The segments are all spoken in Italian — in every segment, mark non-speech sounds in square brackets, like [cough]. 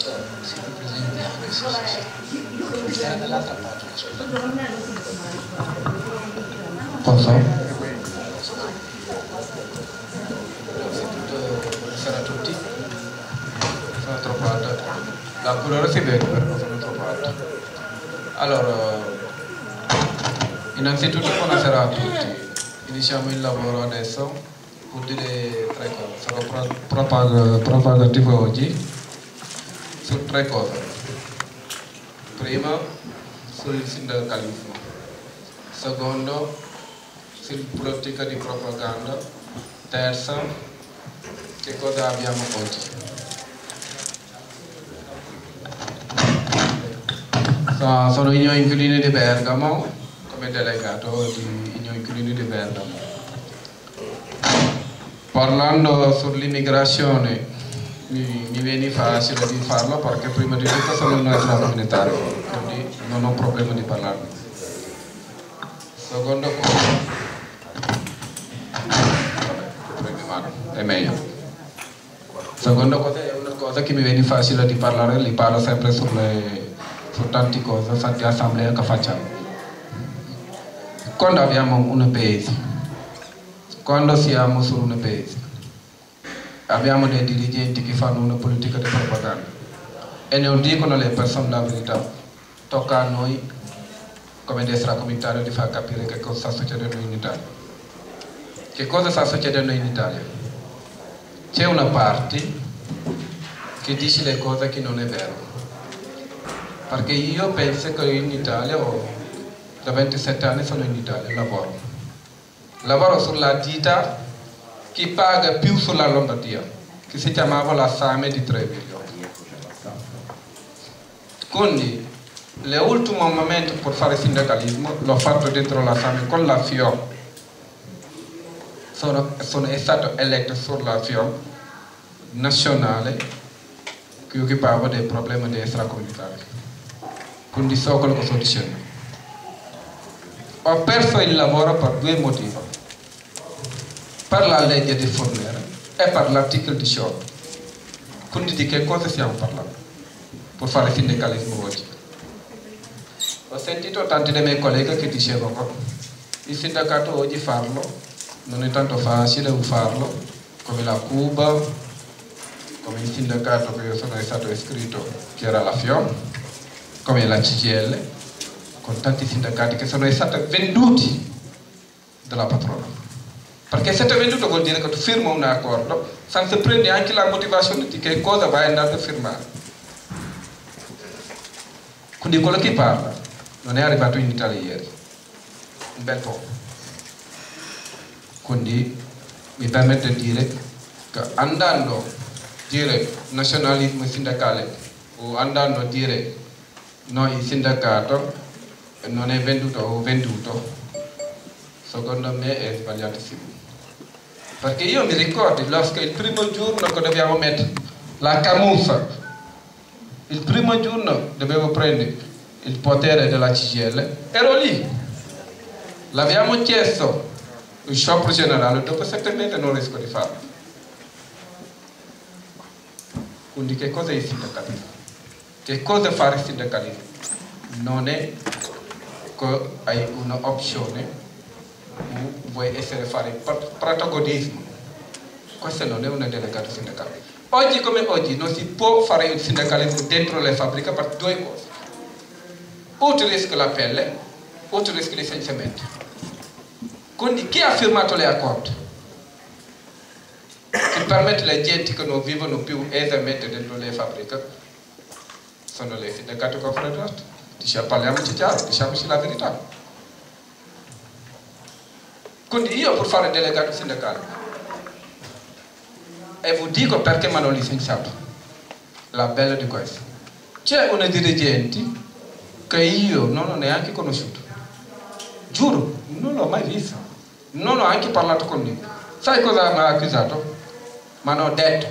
si è presente anche se si sta dall'altra parte Posso? Innanzitutto buonasera a tutti. Sono troppo alto. La colore si vede però sono troppo alto. Allora, innanzitutto buonasera a tutti. Iniziamo il lavoro adesso per dire tre cose. Sarò pro- propag- propagativo oggi su tre cose. Prima sul sindacalismo. Secondo sul politica di propaganda. Terza, che cosa abbiamo oggi? So- sono Igno Inquilini di Bergamo, come delegato di Igno Inquilini di Bergamo. Parlando sull'immigrazione, mi, mi viene facile di farlo perché prima di tutto sono un extracomunitario, quindi non ho problema di parlarne. Seconda cosa, è meglio. Seconda cosa è una cosa che mi viene facile di parlare, li parlo sempre sulle, su tante cose, tante assemblee che facciamo. Quando abbiamo un paese, quando siamo su un paese, abbiamo dei dirigenti che fanno una politica di propaganda e non dicono alle persone la verità, tocca a noi come extracomunitari di far capire che cosa sta succedendo in Italia. Che cosa sta succedendo in Italia? C'è una parte che dice le cose che non è vero. Perché io penso che in Italia, ho, da 27 anni sono in Italia, lavoro. Lavoro sulla ditta che paga più sulla Lombardia, che si chiamava la Same di Treviglio. Quindi l'ultimo momento per fare sindacalismo l'ho fatto dentro la Same con la FIO. Sono, sono stato eletto sulla FIO nazionale che occupava dei problemi di extracomunitari. Quindi so quello che sto dicendo. Ho perso il lavoro per due motivi. Per la legge di Fornero e per l'articolo 18. Quindi di che cosa stiamo parlando? Per fare sindacalismo oggi. Ho sentito tanti dei miei colleghi che dicevano il sindacato oggi farlo non è tanto facile farlo come la Cuba, come il sindacato che io sono stato iscritto che era la FIOM, come la CGL, con tanti sindacati che sono stati venduti dalla patrona. Perché se ti è venduto vuol dire che tu firmi un accordo senza prendere anche la motivazione di che cosa vai andare a firmare. Quindi quello che parla non è arrivato in Italia ieri, un bel po'. Quindi mi permette di dire che andando a dire nazionalismo sindacale o andando a dire noi sindacato non è venduto o venduto, secondo me è sbagliatissimo. Perché io mi ricordo il primo giorno che dobbiamo mettere la camussa, il primo giorno dovevo prendere il potere della CGL, ero lì. L'abbiamo chiesto il sciopero generale, dopo sette mesi non riesco a farlo. Quindi che cosa è il sindacalismo? Che cosa fare il sindacalismo? Non è che hai un'opzione vuoi essere fare protagonismo. Questo non è un delegato sindacale. Oggi come oggi non si può fare il sindacalismo dentro le fabbriche per due cose. O ti rischia la pelle o ti rischia il licenziamento. Quindi chi ha firmato le accordi? Che permette alle gente che non vivono più esattamente dentro le fabbriche? Sono le sindacati confederati. Diciamo, parliamoci chiaro, diciamoci la verità. Quindi io per fare delegato sindacale e vi dico perché mi hanno licenziato. La bella di questo. C'è una dirigente che io non ho neanche conosciuto. Giuro, non l'ho mai vista. Non ho anche parlato con lui. Sai cosa mi ha accusato? Mi hanno detto.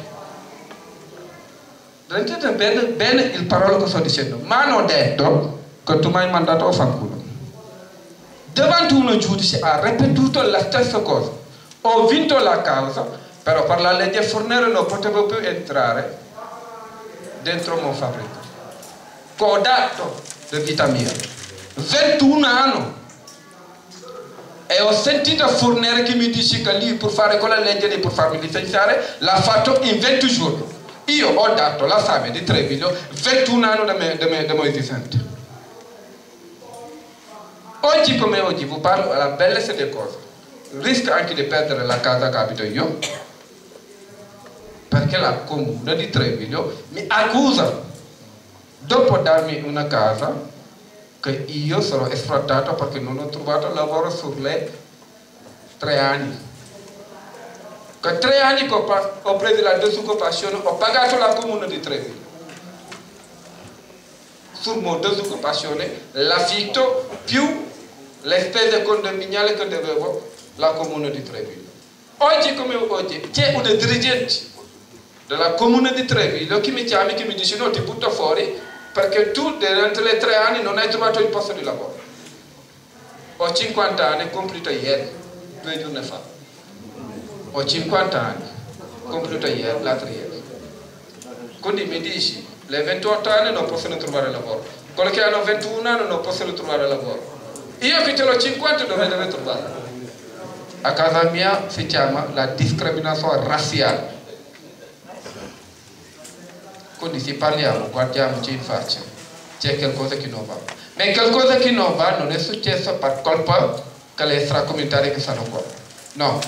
Rendete bene, bene il parole che sto dicendo. Mi hanno detto che tu mi hai mandato a fanculo. Davanti a un giudice ha ripetuto la stessa cosa. Ho vinto la causa, però per la legge Fornero non potevo più entrare dentro mon fabbrica. Codato di vita mia. 21 anni. E ho sentito Fornere che mi dice che lui per fare quella legge lì, per farmi licenziare, l'ha fatto in 20 giorni. Io ho dato la SAME di Treviglio 21 anni da me, da me, da me esistente. Oggi come oggi vi parlo della bellezza delle cose. Rischio anche di perdere la casa che abito io, perché la comune di Treviglio mi accusa, dopo darmi una casa, che io sono sfruttato perché non ho trovato lavoro sulle tre anni. Che tre anni che ho preso la disoccupazione, ho pagato la comune di Treviglio. Sul mio disoccupazione, l'affitto più le spese condominiali che dovevo la comune di Treviglio. Oggi come oggi c'è un dirigente della comune di Treviglio che mi chiama e che mi dice no ti butto fuori perché tu durante le tre anni non hai trovato il posto di lavoro. Ho 50 anni, compiuto ieri, due giorni fa. Ho 50 anni, compiuto ieri, l'altro ieri. Quindi mi dici, le 28 anni non possono trovare lavoro, quelli che hanno 21 anni non possono trovare lavoro. Io che ce l'ho 50 dove devo trovare? A casa mia si chiama la discriminazione razziale. Quindi se parliamo, guardiamoci in faccia, c'è qualcosa che non va. Ma qualcosa che non va non è successo per colpa delle extracomunitari che sono qua. No,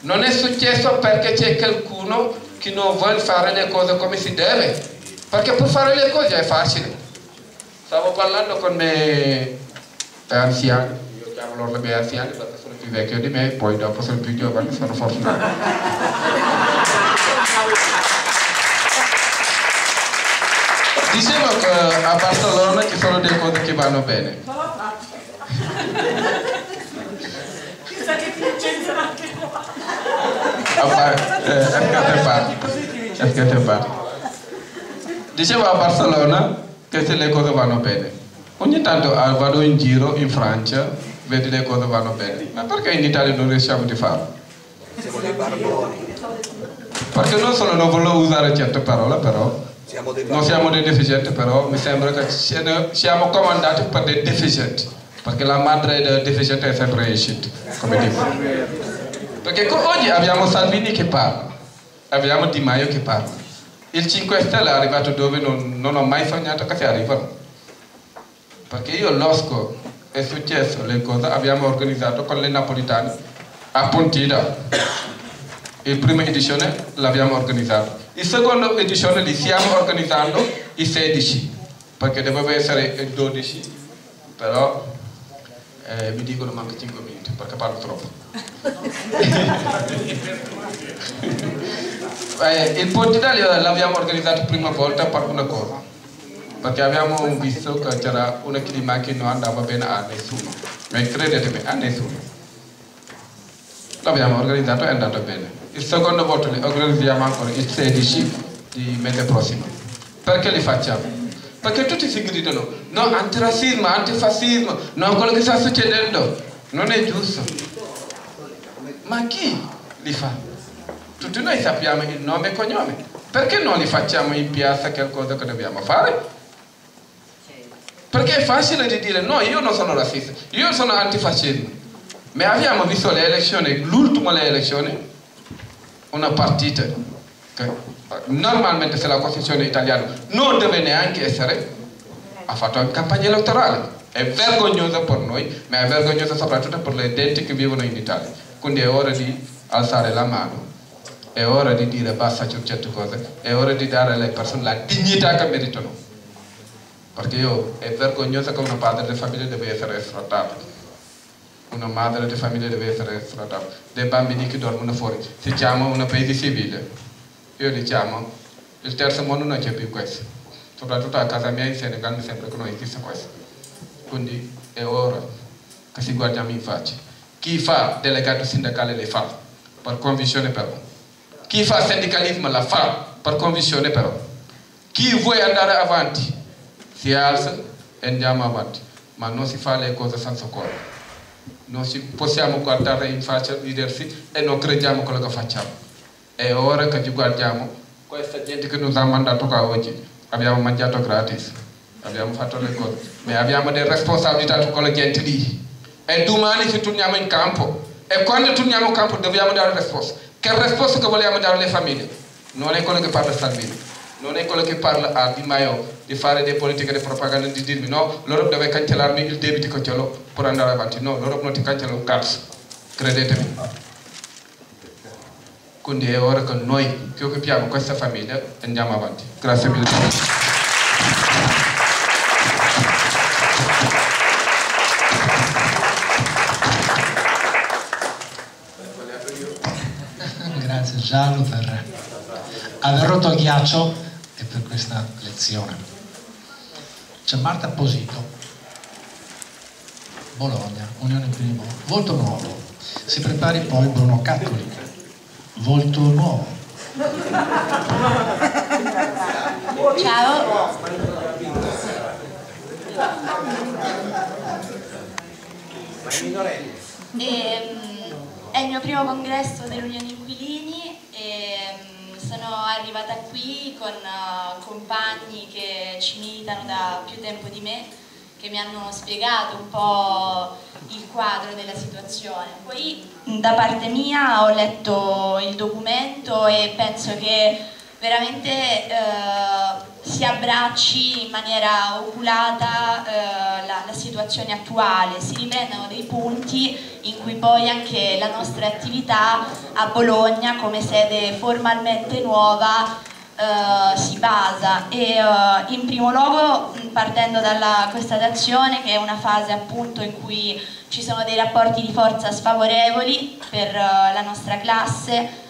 non è successo perché c'è qualcuno che non vuole fare le cose come si deve. Perché per fare le cose è facile. Stavo parlando con me anziani, io chiamo loro le mie anziani perché sono più vecchio di me, poi dopo sono più giovani, sono fortunato. Dicevo che a Barcellona ci sono delle cose che vanno bene. Chissà che ti licenziano anche qua. Dicevo a Barcellona che se le cose vanno bene. Ogni tanto ah, vado in giro in Francia, vedo le cose vanno bene. Ma perché in Italia non riusciamo a farlo? Siamo dei barboni, Perché non solo non volevo usare certe parole, però siamo non siamo dei deficienti, però mi sembra che siamo comandati per dei deficienti. Perché la madre del deficiente è sempre Egypto, come dico. Perché oggi abbiamo Salvini che parla, abbiamo Di Maio che parla. Il 5 Stelle è arrivato dove non, non ho mai sognato che si arrivano. Perché io l'osco è successo le cose, abbiamo organizzato con le napolitane a Pontida. Il prima edizione l'abbiamo organizzato. Il secondo edizione li stiamo organizzando i 16, perché doveva essere il 12, però eh, mi dicono manca 5 minuti perché parlo troppo. [laughs] Eh, il Pontida l'abbiamo organizzato prima volta per una cosa, perché abbiamo visto che c'era una clima che non andava bene a nessuno, ma credetemi, a nessuno. L'abbiamo organizzato e è andato bene. Il secondo volta li organizziamo ancora il 16 di mese prossimo. Perché li facciamo? Perché tutti si gridano, no, antirazzismo, antifascismo, no, quello che sta succedendo non è giusto. Ma chi li fa? Tutti noi sappiamo il nome e cognome. Perché non li facciamo in piazza qualcosa che dobbiamo fare? Perché è facile di dire no, io non sono razzista, io sono antifascismo. Ma abbiamo visto le elezioni, l'ultima le elezioni, una partita che normalmente se la Costituzione italiana non deve neanche essere, ha fatto una campagna elettorale. È vergognosa per noi, ma è vergognosa soprattutto per le gente che vivono in Italia. Quindi è ora di alzare la mano, è ora di dire basta su certe cose, è ora di dare alle persone la dignità che meritano. Perché io è vergognosa che una padre di famiglia deve essere sfruttato. Una madre di famiglia deve essere sfruttata. Dei bambini che dormono fuori. Si chiama un paese civile. Io li chiamo, il terzo mondo non c'è più questo. Soprattutto a casa mia in Senegal mi sembra che non esista questo. Quindi è ora che si guardiamo in faccia. Chi fa delegato sindacale le fa, per convinzione però. Chi fa sindacalismo la fa, per convinzione però. Chi vuole andare avanti, si alza e andiamo avanti. Ma non si fa le cose senza cuore. Non si, possiamo guardare in faccia, vedersi e non crediamo quello che facciamo. È ora che ci guardiamo questa gente che ci ha mandato qua oggi. abbiamo mangiato gratis, abbiamo fatto le cose, ma abbiamo delle responsabilità con la gente lì. E domani se torniamo in campo, e quando torniamo in campo dobbiamo dare risposta. Che risposta che vogliamo dare alle famiglie? Non è quello che parla Salvini, non è quello che parla a Di Maio di fare delle politiche di propaganda, di dirmi no, l'Europa deve cancellarmi il debito che ce l'ho per andare avanti. No, l'Europa non ti cancella un cazzo, credetemi. Quindi è ora che noi che occupiamo questa famiglia andiamo avanti. Grazie mille. Grazie Giallo per aver rotto il ghiaccio e per questa lezione. C'è Marta Posito, Bologna, Unione Primo, volto nuovo. Si prepari poi Bruno Caccoli, volto nuovo. Ciao. Ehm, è il mio primo congresso dell'Unione Inquilini e mm, sono arrivata qui con uh, compagni che ci militano da più tempo di me, che mi hanno spiegato un po' il quadro della situazione. Poi da parte mia ho letto il documento e penso che veramente eh, si abbracci in maniera oculata eh, la, la, situazione attuale, si riprendano dei punti in cui poi anche la nostra attività a Bologna come sede formalmente nuova eh, si basa. E eh, in primo luogo partendo dalla constatazione che è una fase appunto in cui ci sono dei rapporti di forza sfavorevoli per eh, la nostra classe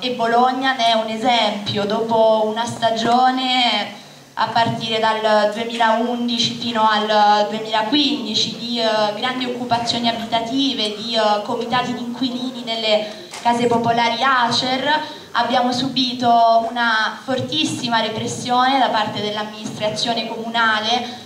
e Bologna ne è un esempio, dopo una stagione a partire dal 2011 fino al 2015 di uh, grandi occupazioni abitative, di uh, comitati di inquilini nelle case popolari Acer, abbiamo subito una fortissima repressione da parte dell'amministrazione comunale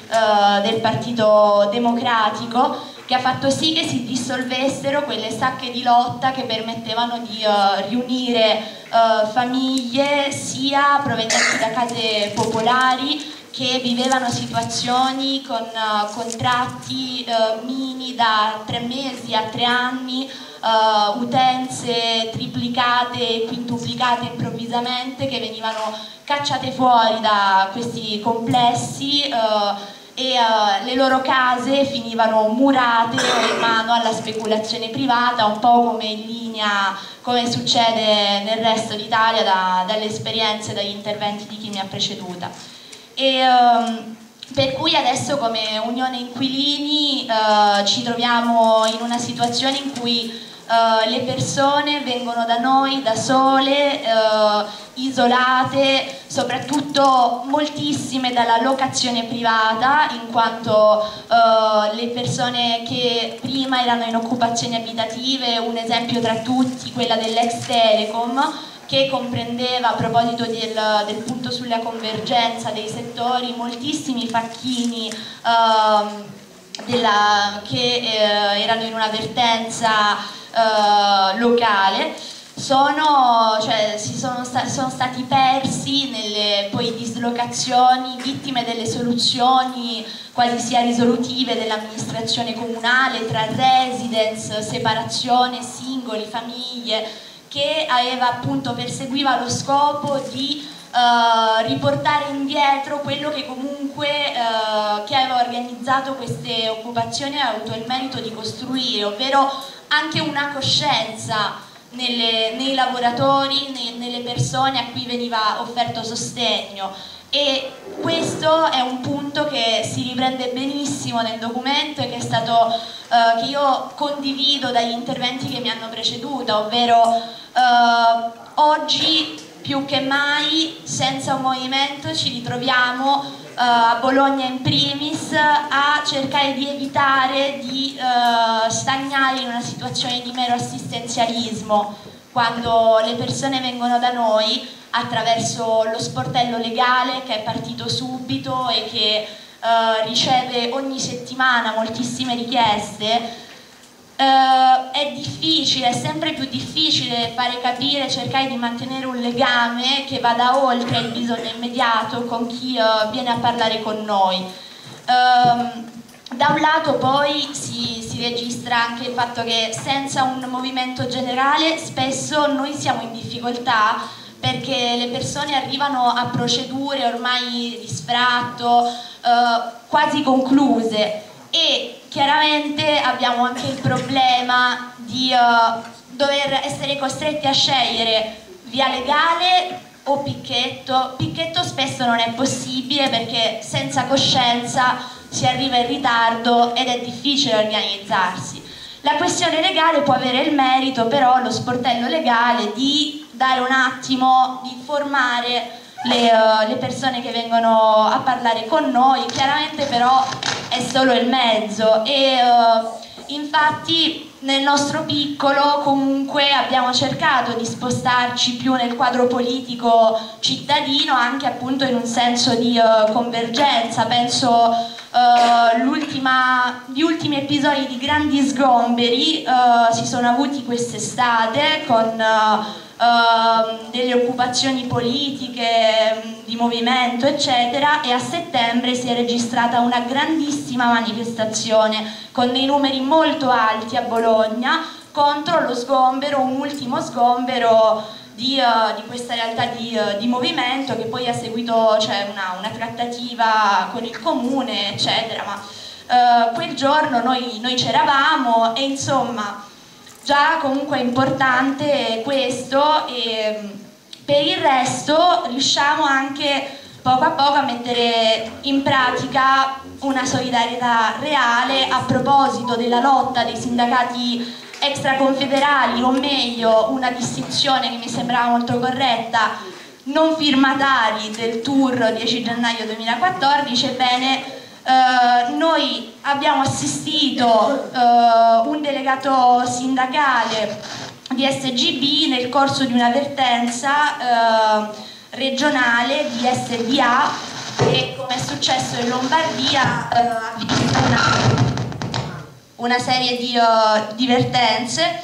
del Partito Democratico che ha fatto sì che si dissolvessero quelle sacche di lotta che permettevano di uh, riunire uh, famiglie sia provenienti da case popolari che vivevano situazioni con uh, contratti mini da tre mesi a tre anni, utenze triplicate e quintuplicate improvvisamente che venivano cacciate fuori da questi complessi e uh, le loro case finivano murate in mano alla speculazione privata, un po' come in linea, come succede nel resto d'Italia da, dalle esperienze, dagli interventi di chi mi ha preceduta. E, um, per cui adesso come Unione Inquilini uh, ci troviamo in una situazione in cui Uh, le persone vengono da noi da sole, uh, isolate, soprattutto moltissime dalla locazione privata, in quanto uh, le persone che prima erano in occupazioni abitative, un esempio tra tutti, quella dell'ex Telecom, che comprendeva a proposito del, del, punto sulla convergenza dei settori moltissimi facchini ehm, della, che eh, erano in un'avvertenza eh, locale. Sono, cioè, sono, sta sono, stati persi nelle poi dislocazioni, vittime delle soluzioni quasi sia risolutive dell'amministrazione comunale tra residence, separazione, singoli, famiglie, che aveva appunto perseguiva lo scopo di uh, riportare indietro quello che comunque uh, chi aveva organizzato queste occupazioni ha avuto il merito di costruire, ovvero anche una coscienza nelle, nei lavoratori, nei, nelle persone a cui veniva offerto sostegno. E questo è un punto che si riprende benissimo nel documento e che, è stato, eh, che io condivido dagli interventi che mi hanno preceduto, ovvero eh, oggi più che mai senza un movimento ci ritroviamo uh, a Bologna in primis a cercare di evitare di uh, stagnare in una situazione di mero assistenzialismo. Quando le persone vengono da noi attraverso lo sportello legale che è partito subito e che uh, riceve ogni settimana moltissime richieste Uh, è difficile, è sempre più difficile fare capire, cercare di mantenere un legame che vada oltre il bisogno immediato con chi uh, viene a parlare con noi. Uh, da un lato poi si, si, registra anche il fatto che senza un movimento generale spesso noi siamo in difficoltà perché le persone arrivano a procedure ormai di sfratto, quasi concluse e chiaramente abbiamo anche il problema di uh, dover essere costretti a scegliere via legale o picchetto. Picchetto spesso non è possibile perché senza coscienza si arriva in ritardo ed è difficile organizzarsi. La questione legale può avere il merito però, lo sportello legale, di dare un attimo, di formare le, uh, le, persone che vengono a parlare con noi, chiaramente però è solo il mezzo. E uh, infatti nel nostro piccolo comunque abbiamo cercato di spostarci più nel quadro politico cittadino anche appunto in un senso di uh, convergenza, penso gli ultimi episodi di grandi sgomberi si sono avuti quest'estate con delle occupazioni politiche, mm, di movimento, eccetera, e a settembre si è registrata una grandissima manifestazione con dei numeri molto alti a Bologna contro lo sgombero, un ultimo sgombero di, uh, di, questa realtà di, uh, di, movimento che poi ha seguito cioè, una, una, trattativa con il comune, eccetera. Ma uh, quel giorno noi, noi c'eravamo e insomma già comunque è importante questo e mm, per il resto riusciamo anche poco a poco a mettere in pratica una solidarietà reale a proposito della lotta dei sindacati extraconfederali o meglio una distinzione che mi sembrava molto corretta non firmatari del tour 10 gennaio 2014 ebbene Uh, noi abbiamo assistito uh, un delegato sindacale di SGB nel corso di un'avvertenza uh, regionale di SDA che come è successo in Lombardia ha visto una, una, serie di, di vertenze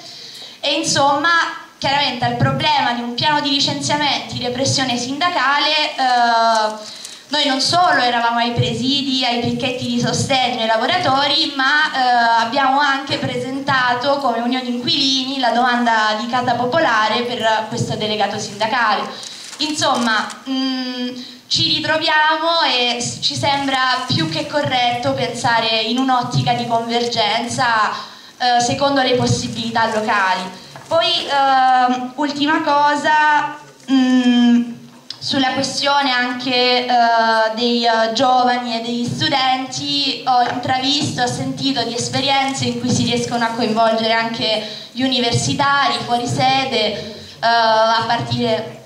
e insomma chiaramente al problema di un piano di licenziamenti, repressione sindacale noi non solo eravamo ai presidi, ai picchetti di sostegno ai lavoratori, ma eh, abbiamo anche presentato come Unione Inquilini la domanda di Casa Popolare per questo delegato sindacale. Insomma, mh, mm, ci ritroviamo e ci sembra più che corretto pensare in un'ottica di convergenza eh, secondo le possibilità locali. Poi, eh, ultima cosa, mh, mm, sulla questione anche uh, dei uh, giovani e degli studenti ho intravisto, ho sentito di esperienze in cui si riescono a coinvolgere anche gli universitari fuori sede uh, a, partire,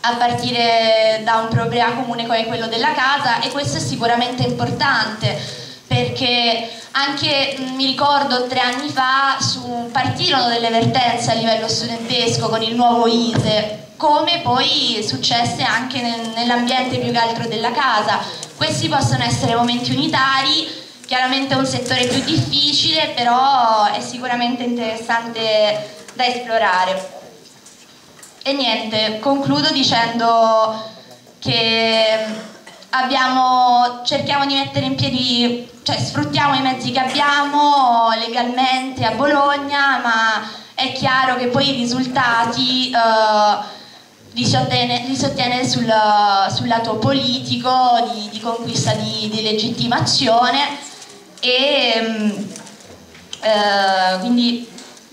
a partire da un problema comune come quello della casa e questo è sicuramente importante perché anche mi ricordo tre anni fa su, partirono delle vertenze a livello studentesco con il nuovo ISE come poi successe anche nel, nell'ambiente più che altro della casa. Questi possono essere momenti unitari, chiaramente è un settore più difficile, però è sicuramente interessante da esplorare. E niente, concludo dicendo che abbiamo, cerchiamo di mettere in piedi, cioè sfruttiamo i mezzi che abbiamo legalmente a Bologna, ma è chiaro che poi i risultati eh, li si ottiene, li si ottiene sul, sul, lato politico, di, di conquista di, di, legittimazione e mm, eh, quindi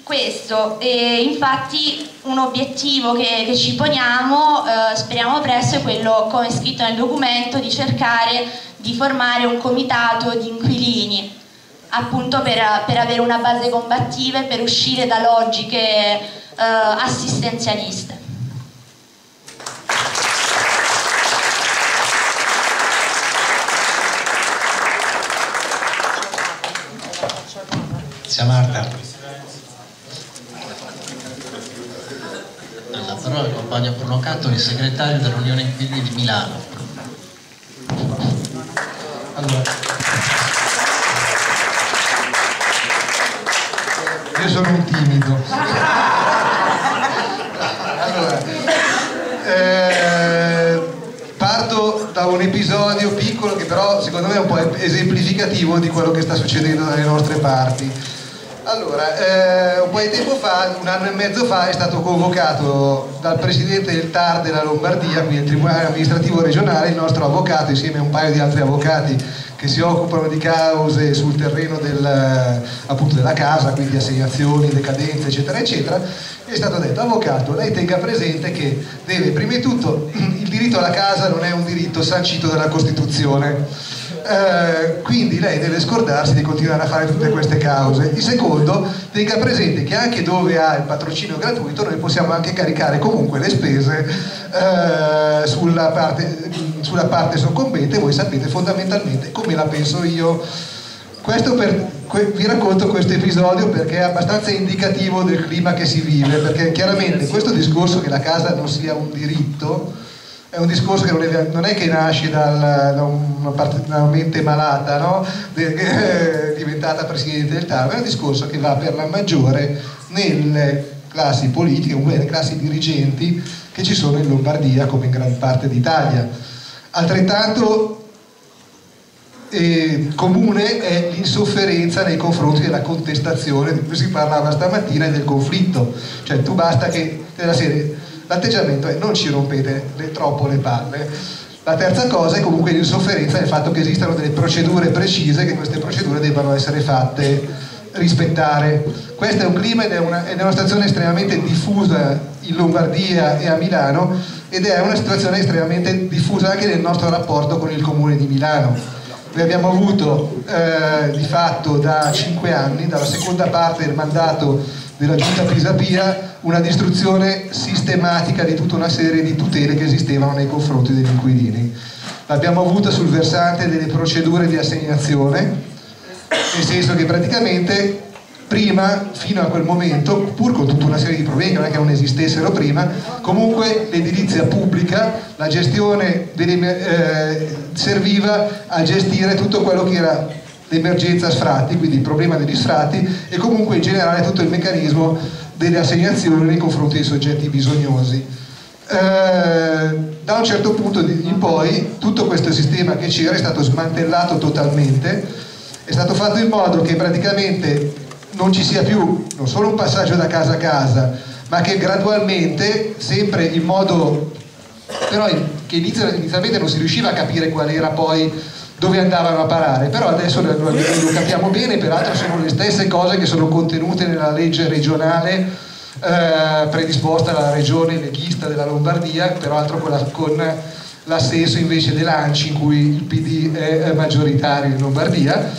questo. E infatti un obiettivo che, che ci poniamo eh, speriamo presto è quello come scritto nel documento di cercare di formare un comitato di inquilini appunto per, per avere una base combattiva e per uscire da logiche eh, assistenzialiste Grazie Marta. La parola al compagno Bruno Cattoli, segretario dell'Unione Inquilini di Milano. Allora, sono un timido. Allora, eh, parto da un episodio piccolo che però secondo me è un po' esemplificativo di quello che sta succedendo dalle nostre parti. Allora, eh, un po' di tempo fa, un anno e mezzo fa, è stato convocato dal presidente del TAR della Lombardia, quindi il Tribunale amministrativo regionale, il nostro avvocato insieme a un paio di altri avvocati che si occupano di cause sul terreno del, appunto della casa, quindi assegnazioni, decadenze, eccetera, eccetera. È stato detto, avvocato, lei tenga presente che deve, prima di tutto, il diritto alla casa non è un diritto sancito dalla Costituzione eh, quindi lei deve scordarsi di continuare a fare tutte queste cause. Il secondo, tenga presente che anche dove ha il patrocinio gratuito noi possiamo anche caricare comunque le spese eh, sulla, parte, sulla parte soccombente, voi sapete fondamentalmente come la penso io. Per, vi racconto questo episodio perché è abbastanza indicativo del clima che si vive, perché chiaramente questo discorso che la casa non sia un diritto, è un discorso che non è, non è che nasce dal, da una, parte, una, mente malata, no? che è [laughs] diventata presidente del TAR, è un discorso che va per la maggiore nelle classi politiche, nelle classi dirigenti che ci sono in Lombardia come in gran parte d'Italia. Altrettanto eh, comune è l'insofferenza nei confronti della contestazione di cui si parlava stamattina e del conflitto. Cioè tu basta che della serie l'atteggiamento è non ci rompete le, troppo le palle. La terza cosa è comunque l'insofferenza del fatto che esistano delle procedure precise, che queste procedure debbano essere fatte rispettare. Questo è un clima ed è una, ed è una situazione estremamente diffusa in Lombardia e a Milano ed è una situazione estremamente diffusa anche nel nostro rapporto con il comune di Milano. Noi abbiamo avuto eh, di fatto da cinque anni, dalla seconda parte del mandato della giunta Pisapia una distruzione sistematica di tutta una serie di tutele che esistevano nei confronti degli inquilini. L'abbiamo avuta sul versante delle procedure di assegnazione, nel senso che praticamente prima, fino a quel momento, pur con tutta una serie di problemi che non esistessero prima, comunque l'edilizia pubblica, la gestione delle, eh, serviva a gestire tutto quello che era l'emergenza sfratti, quindi il problema degli sfratti e comunque in generale tutto il meccanismo delle assegnazioni nei confronti dei soggetti bisognosi. Eh, da un certo punto in poi tutto questo sistema che c'era è stato smantellato totalmente, è stato fatto in modo che praticamente non ci sia più non solo un passaggio da casa a casa, ma che gradualmente, sempre in modo però che inizialmente non si riusciva a capire qual era poi dove andavano a parare, però adesso lo, capiamo bene, peraltro sono le stesse cose che sono contenute nella legge regionale eh, predisposta dalla regione leghista della Lombardia, peraltro quella con l'assenso invece dell'ANCI in cui il PD è maggioritario in Lombardia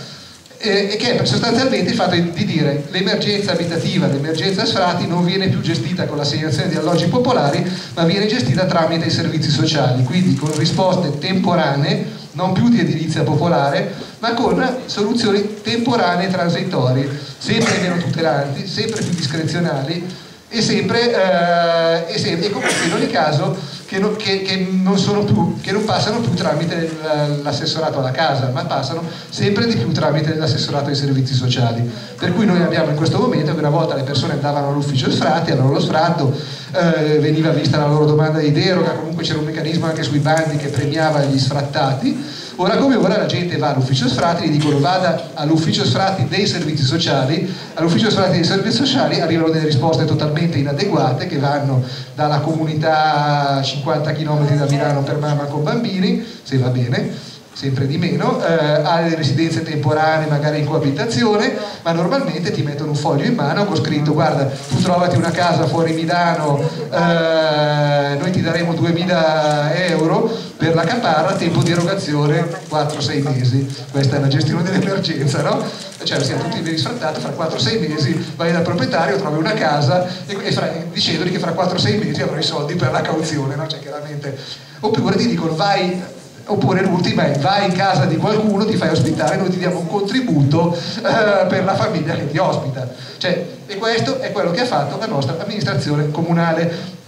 e che è sostanzialmente il fatto di dire l'emergenza abitativa, l'emergenza sfratti non viene più gestita con l'assegnazione di alloggi popolari ma viene gestita tramite i servizi sociali, quindi con risposte temporanee non più di edilizia popolare, ma con soluzioni temporanee e transitorie, sempre meno tutelanti, sempre più discrezionali e sempre, eh, e, sempre, e comunque in ogni caso che non, che, che, non più, che non, passano più tramite l'assessorato alla casa, ma passano sempre di più tramite l'assessorato ai servizi sociali. Per cui noi abbiamo in questo momento che una volta le persone andavano all'ufficio sfratti, allora lo sfratto, eh, veniva vista la loro domanda di deroga, comunque c'era un meccanismo anche sui bandi che premiava gli sfrattati Ora come ora la gente va all'ufficio sfratti, gli dicono vada all'ufficio sfratti dei servizi sociali, all'ufficio sfratti dei servizi sociali arrivano delle risposte totalmente inadeguate che vanno dalla comunità a 50 km da Milano per mamma con bambini, se va bene, sempre di meno, eh, alle residenze temporanee magari in coabitazione, ma normalmente ti mettono un foglio in mano con scritto guarda tu trovati una casa fuori Milano, eh, noi ti daremo 2000 euro per la caparra, tempo di erogazione 4-6 mesi, questa è la gestione dell'emergenza, no? Cioè siamo tutti ben sfrattati, fra 4-6 mesi vai dal proprietario, trovi una casa e, e fra, dicendogli che fra 4-6 mesi avrai i soldi per la cauzione, no? Cioè chiaramente, oppure ti dicono vai oppure l'ultima è vai in casa di qualcuno, ti fai ospitare, noi ti diamo un contributo eh, per la famiglia che ti ospita. Cioè, e questo è quello che ha fatto la nostra amministrazione comunale.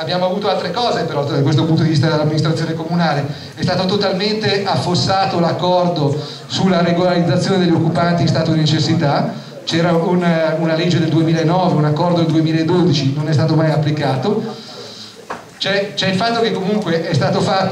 Abbiamo avuto altre cose però da questo punto di vista dell'amministrazione comunale. È stato totalmente affossato l'accordo sulla regolarizzazione degli occupanti in stato di necessità, c'era una, una legge del 2009, un accordo del 2012, non è stato mai applicato. C'è, il fatto che comunque è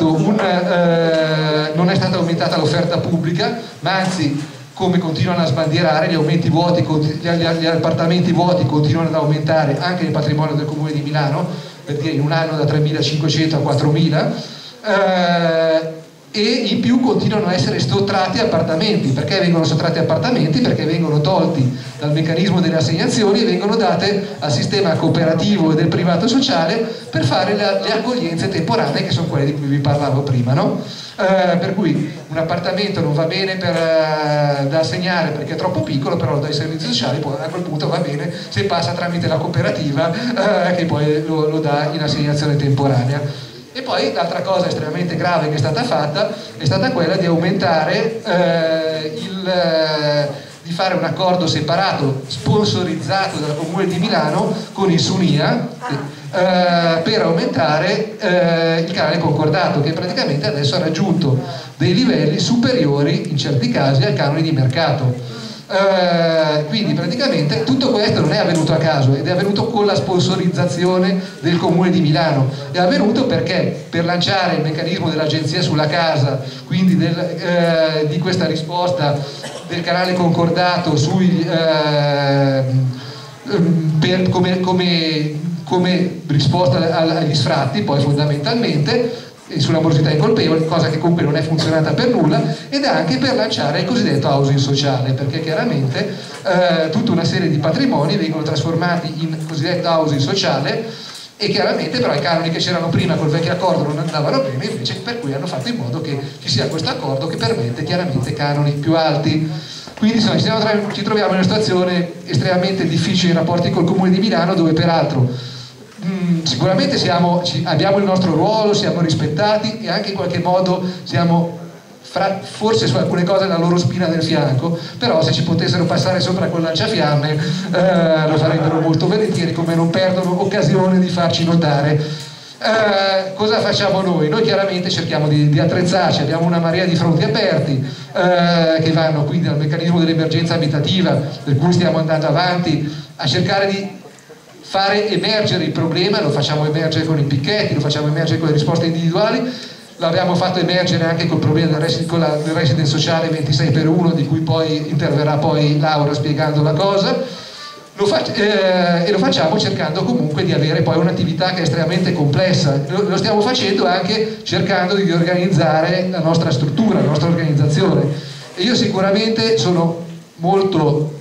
un, eh, non è stata aumentata l'offerta pubblica, ma anzi come continuano a sbandierare, gli, vuoti, gli, gli appartamenti vuoti continuano ad aumentare anche nel patrimonio del comune di Milano, per dire in un anno da 3.500 a 4.000. Eh, e in più continuano a essere sottratti appartamenti. Perché vengono sottratti appartamenti? Perché vengono tolti dal meccanismo delle assegnazioni e vengono date al sistema cooperativo e del privato sociale per fare le, le accoglienze temporanee che sono quelle di cui vi parlavo prima. No? Eh, per cui un appartamento non va bene per, eh, da assegnare perché è troppo piccolo, però dai servizi sociali poi a quel punto va bene se passa tramite la cooperativa eh, che poi lo, lo dà in assegnazione temporanea. E poi l'altra cosa estremamente grave che è stata fatta è stata quella di aumentare eh, il, eh, di fare un accordo separato, sponsorizzato dal Comune di Milano con il Sunia eh, per aumentare eh, il canale concordato che praticamente adesso ha raggiunto dei livelli superiori in certi casi al canone di mercato. Eh, quindi praticamente tutto questo non è avvenuto a caso ed è avvenuto con la sponsorizzazione del comune di Milano. È avvenuto perché per lanciare il meccanismo dell'agenzia sulla casa quindi del, eh, di questa risposta del canale concordato sui, eh, per, come, come, come risposta agli sfratti poi fondamentalmente sulla morosità incolpevole, cosa che comunque non è funzionata per nulla, ed anche per lanciare il cosiddetto housing sociale, perché chiaramente eh, tutta una serie di patrimoni vengono trasformati in cosiddetto housing sociale e chiaramente però i canoni che c'erano prima col vecchio accordo non andavano bene, invece per cui hanno fatto in modo che ci sia questo accordo che permette chiaramente canoni più alti. Quindi insomma, ci troviamo in una situazione estremamente difficile in rapporti col Comune di Milano, dove peraltro Mm, sicuramente siamo, abbiamo il nostro ruolo, siamo rispettati e anche in qualche modo siamo fra, forse su alcune cose la loro spina del fianco, però se ci potessero passare sopra col lanciafiamme eh, lo farebbero molto volentieri, come non perdono occasione di farci notare. Eh, cosa facciamo noi? Noi chiaramente cerchiamo di, di, attrezzarci, abbiamo una marea di fronti aperti eh, che vanno quindi dal meccanismo dell'emergenza abitativa, per cui stiamo andando avanti a cercare di fare emergere il problema, lo facciamo emergere con i picchetti, lo facciamo emergere con le risposte individuali, l'abbiamo fatto emergere anche col problema del resident, con la, del resident sociale 26 per 1 di cui poi interverrà poi Laura spiegando la cosa. Lo fac- eh, e lo facciamo cercando comunque di avere poi un'attività che è estremamente complessa. Lo, lo stiamo facendo anche cercando di organizzare la nostra struttura, la nostra organizzazione. E io sicuramente sono molto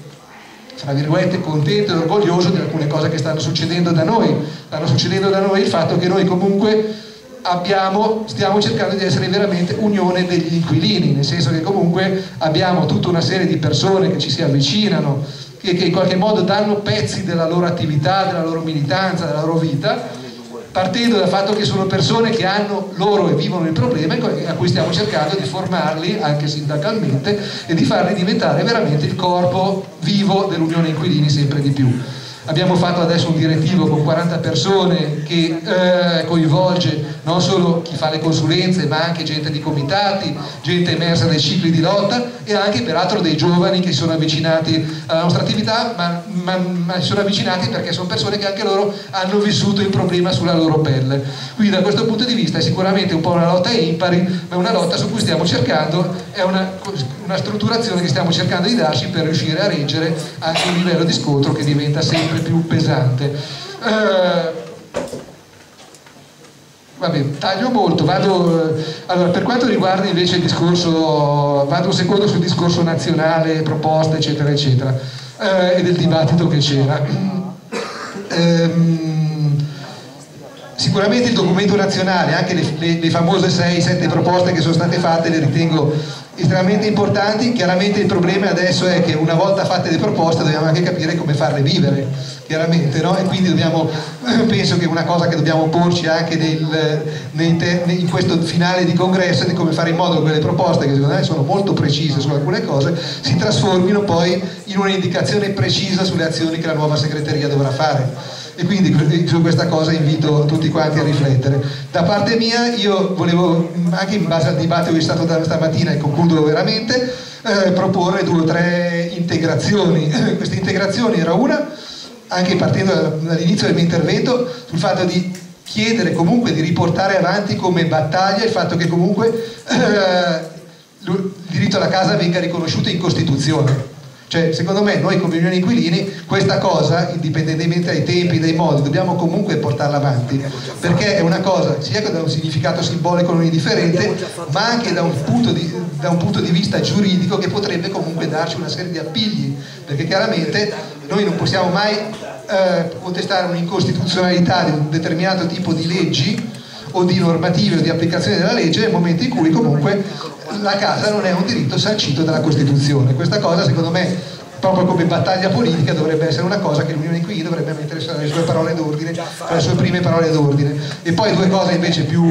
fra virgolette contento e orgoglioso di alcune cose che stanno succedendo da noi. Stanno succedendo da noi il fatto che noi comunque abbiamo, stiamo cercando di essere veramente unione degli inquilini, nel senso che comunque abbiamo tutta una serie di persone che ci si avvicinano, che, che in qualche modo danno pezzi della loro attività, della loro militanza, della loro vita partendo dal fatto che sono persone che hanno loro e vivono il problema a cui stiamo cercando di formarli anche sindacalmente e di farli diventare veramente il corpo vivo dell'Unione Inquilini sempre di più. Abbiamo fatto adesso un direttivo con 40 persone che eh, coinvolge non solo chi fa le consulenze ma anche gente di comitati, gente emersa nei cicli di lotta e anche peraltro dei giovani che si sono avvicinati alla nostra attività ma, ma, ma si sono avvicinati perché sono persone che anche loro hanno vissuto il problema sulla loro pelle. Quindi da questo punto di vista è sicuramente un po' una lotta impari ma è una lotta su cui stiamo cercando, è una, una strutturazione che stiamo cercando di darci per riuscire a reggere anche un livello di scontro che diventa sempre sempre più pesante. Eh, Vabbè, taglio molto, vado, eh, allora, per quanto riguarda invece il discorso, vado un secondo sul discorso nazionale, proposte eccetera eccetera eh, e del dibattito che c'era. Ehm, sicuramente il documento nazionale, anche le, le, le famose 6-7 proposte che sono state fatte le ritengo estremamente importanti, chiaramente il problema adesso è che una volta fatte le proposte dobbiamo anche capire come farle vivere, chiaramente, no? e quindi dobbiamo, [clears throat] penso che una cosa che dobbiamo porci anche nel, nel, in questo finale di congresso è di come fare in modo che quelle proposte, che secondo me sono molto precise su alcune cose, si trasformino poi in un'indicazione precisa sulle azioni che la nuova segreteria dovrà fare e quindi su questa cosa invito tutti quanti a riflettere. Da parte mia io volevo, anche in base al dibattito che è stato stamattina e concludo veramente, eh, proporre due o tre integrazioni. [clears throat] Queste integrazioni era una, anche partendo dall'inizio del mio intervento, sul fatto di chiedere comunque di riportare avanti come battaglia il fatto che comunque [clears throat] eh, il diritto alla casa venga riconosciuto in Costituzione. Cioè, secondo me, noi come Unione Inquilini, questa cosa, indipendentemente dai tempi, dai modi, dobbiamo comunque portarla avanti, perché è una cosa sia da un significato simbolico non indifferente, ma anche da un punto di, da un punto di vista giuridico che potrebbe comunque darci una serie di appigli, perché chiaramente noi non possiamo mai eh, contestare un'incostituzionalità di un determinato tipo di leggi o di normative o di applicazione della legge nel momento in cui comunque la casa non è un diritto sancito dalla Costituzione. Questa cosa secondo me proprio come battaglia politica dovrebbe essere una cosa che l'Unione qui dovrebbe mettere le sue parole d'ordine, le sue prime parole d'ordine. E poi due cose invece più,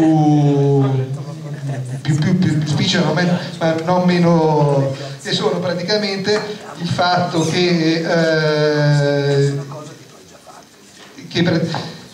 più, più, più spicciano, ma non meno, che sono praticamente il fatto che, eh, che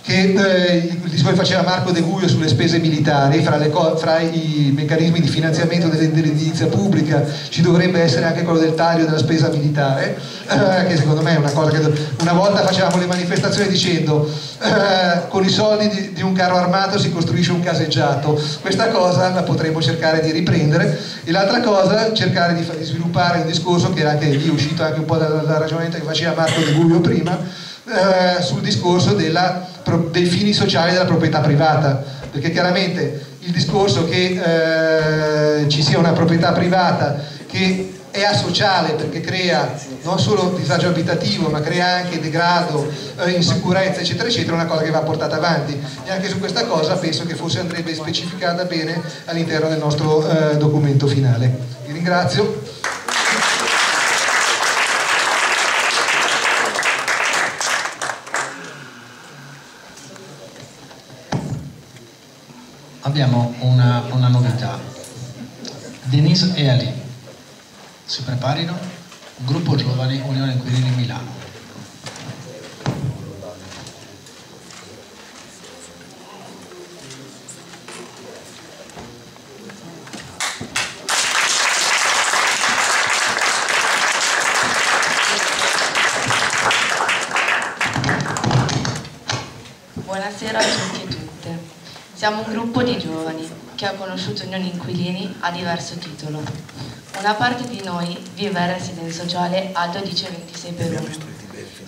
che eh, il discorso faceva Marco De Guio sulle spese militari, fra, fra, i meccanismi di finanziamento dell'edilizia pubblica ci dovrebbe essere anche quello del taglio della spesa militare, eh, che secondo me è una cosa che una volta facevamo le manifestazioni dicendo eh, con i soldi di, di, un carro armato si costruisce un caseggiato, questa cosa la potremmo cercare di riprendere. E l'altra cosa cercare di, di, sviluppare un discorso che era anche lì uscito anche un po' dal, dal ragionamento che faceva Marco De Guio prima, eh, sul discorso della, dei fini sociali della proprietà privata, perché chiaramente il discorso che eh, ci sia una proprietà privata che è asociale perché crea non solo disagio abitativo ma crea anche degrado, eh, insicurezza eccetera eccetera, è una cosa che va portata avanti e anche su questa cosa penso che forse andrebbe specificata bene all'interno del nostro eh, documento finale. Vi ringrazio. Abbiamo una, una novità. Denise e Ali si preparino, gruppo giovani Unione Inquilini Milano. Siamo un gruppo di giovani che ha conosciuto Unioni Inquilini a diverso titolo. Una parte di noi vive a residence sociale al 1226 per 1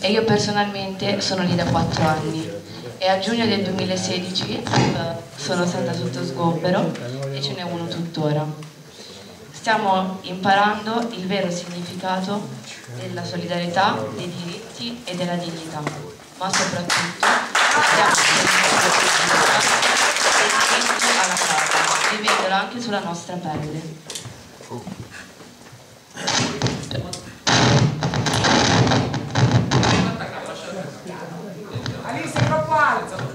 e io personalmente sono lì da 4 anni e a giugno del 2016 eh, sono stata sotto sgombero e ce n'è uno tuttora. Stiamo imparando il vero significato della solidarietà, dei diritti e della dignità, ma soprattutto stiamo alla casa, vivendolo anche sulla nostra pelle. Alice è troppo alto!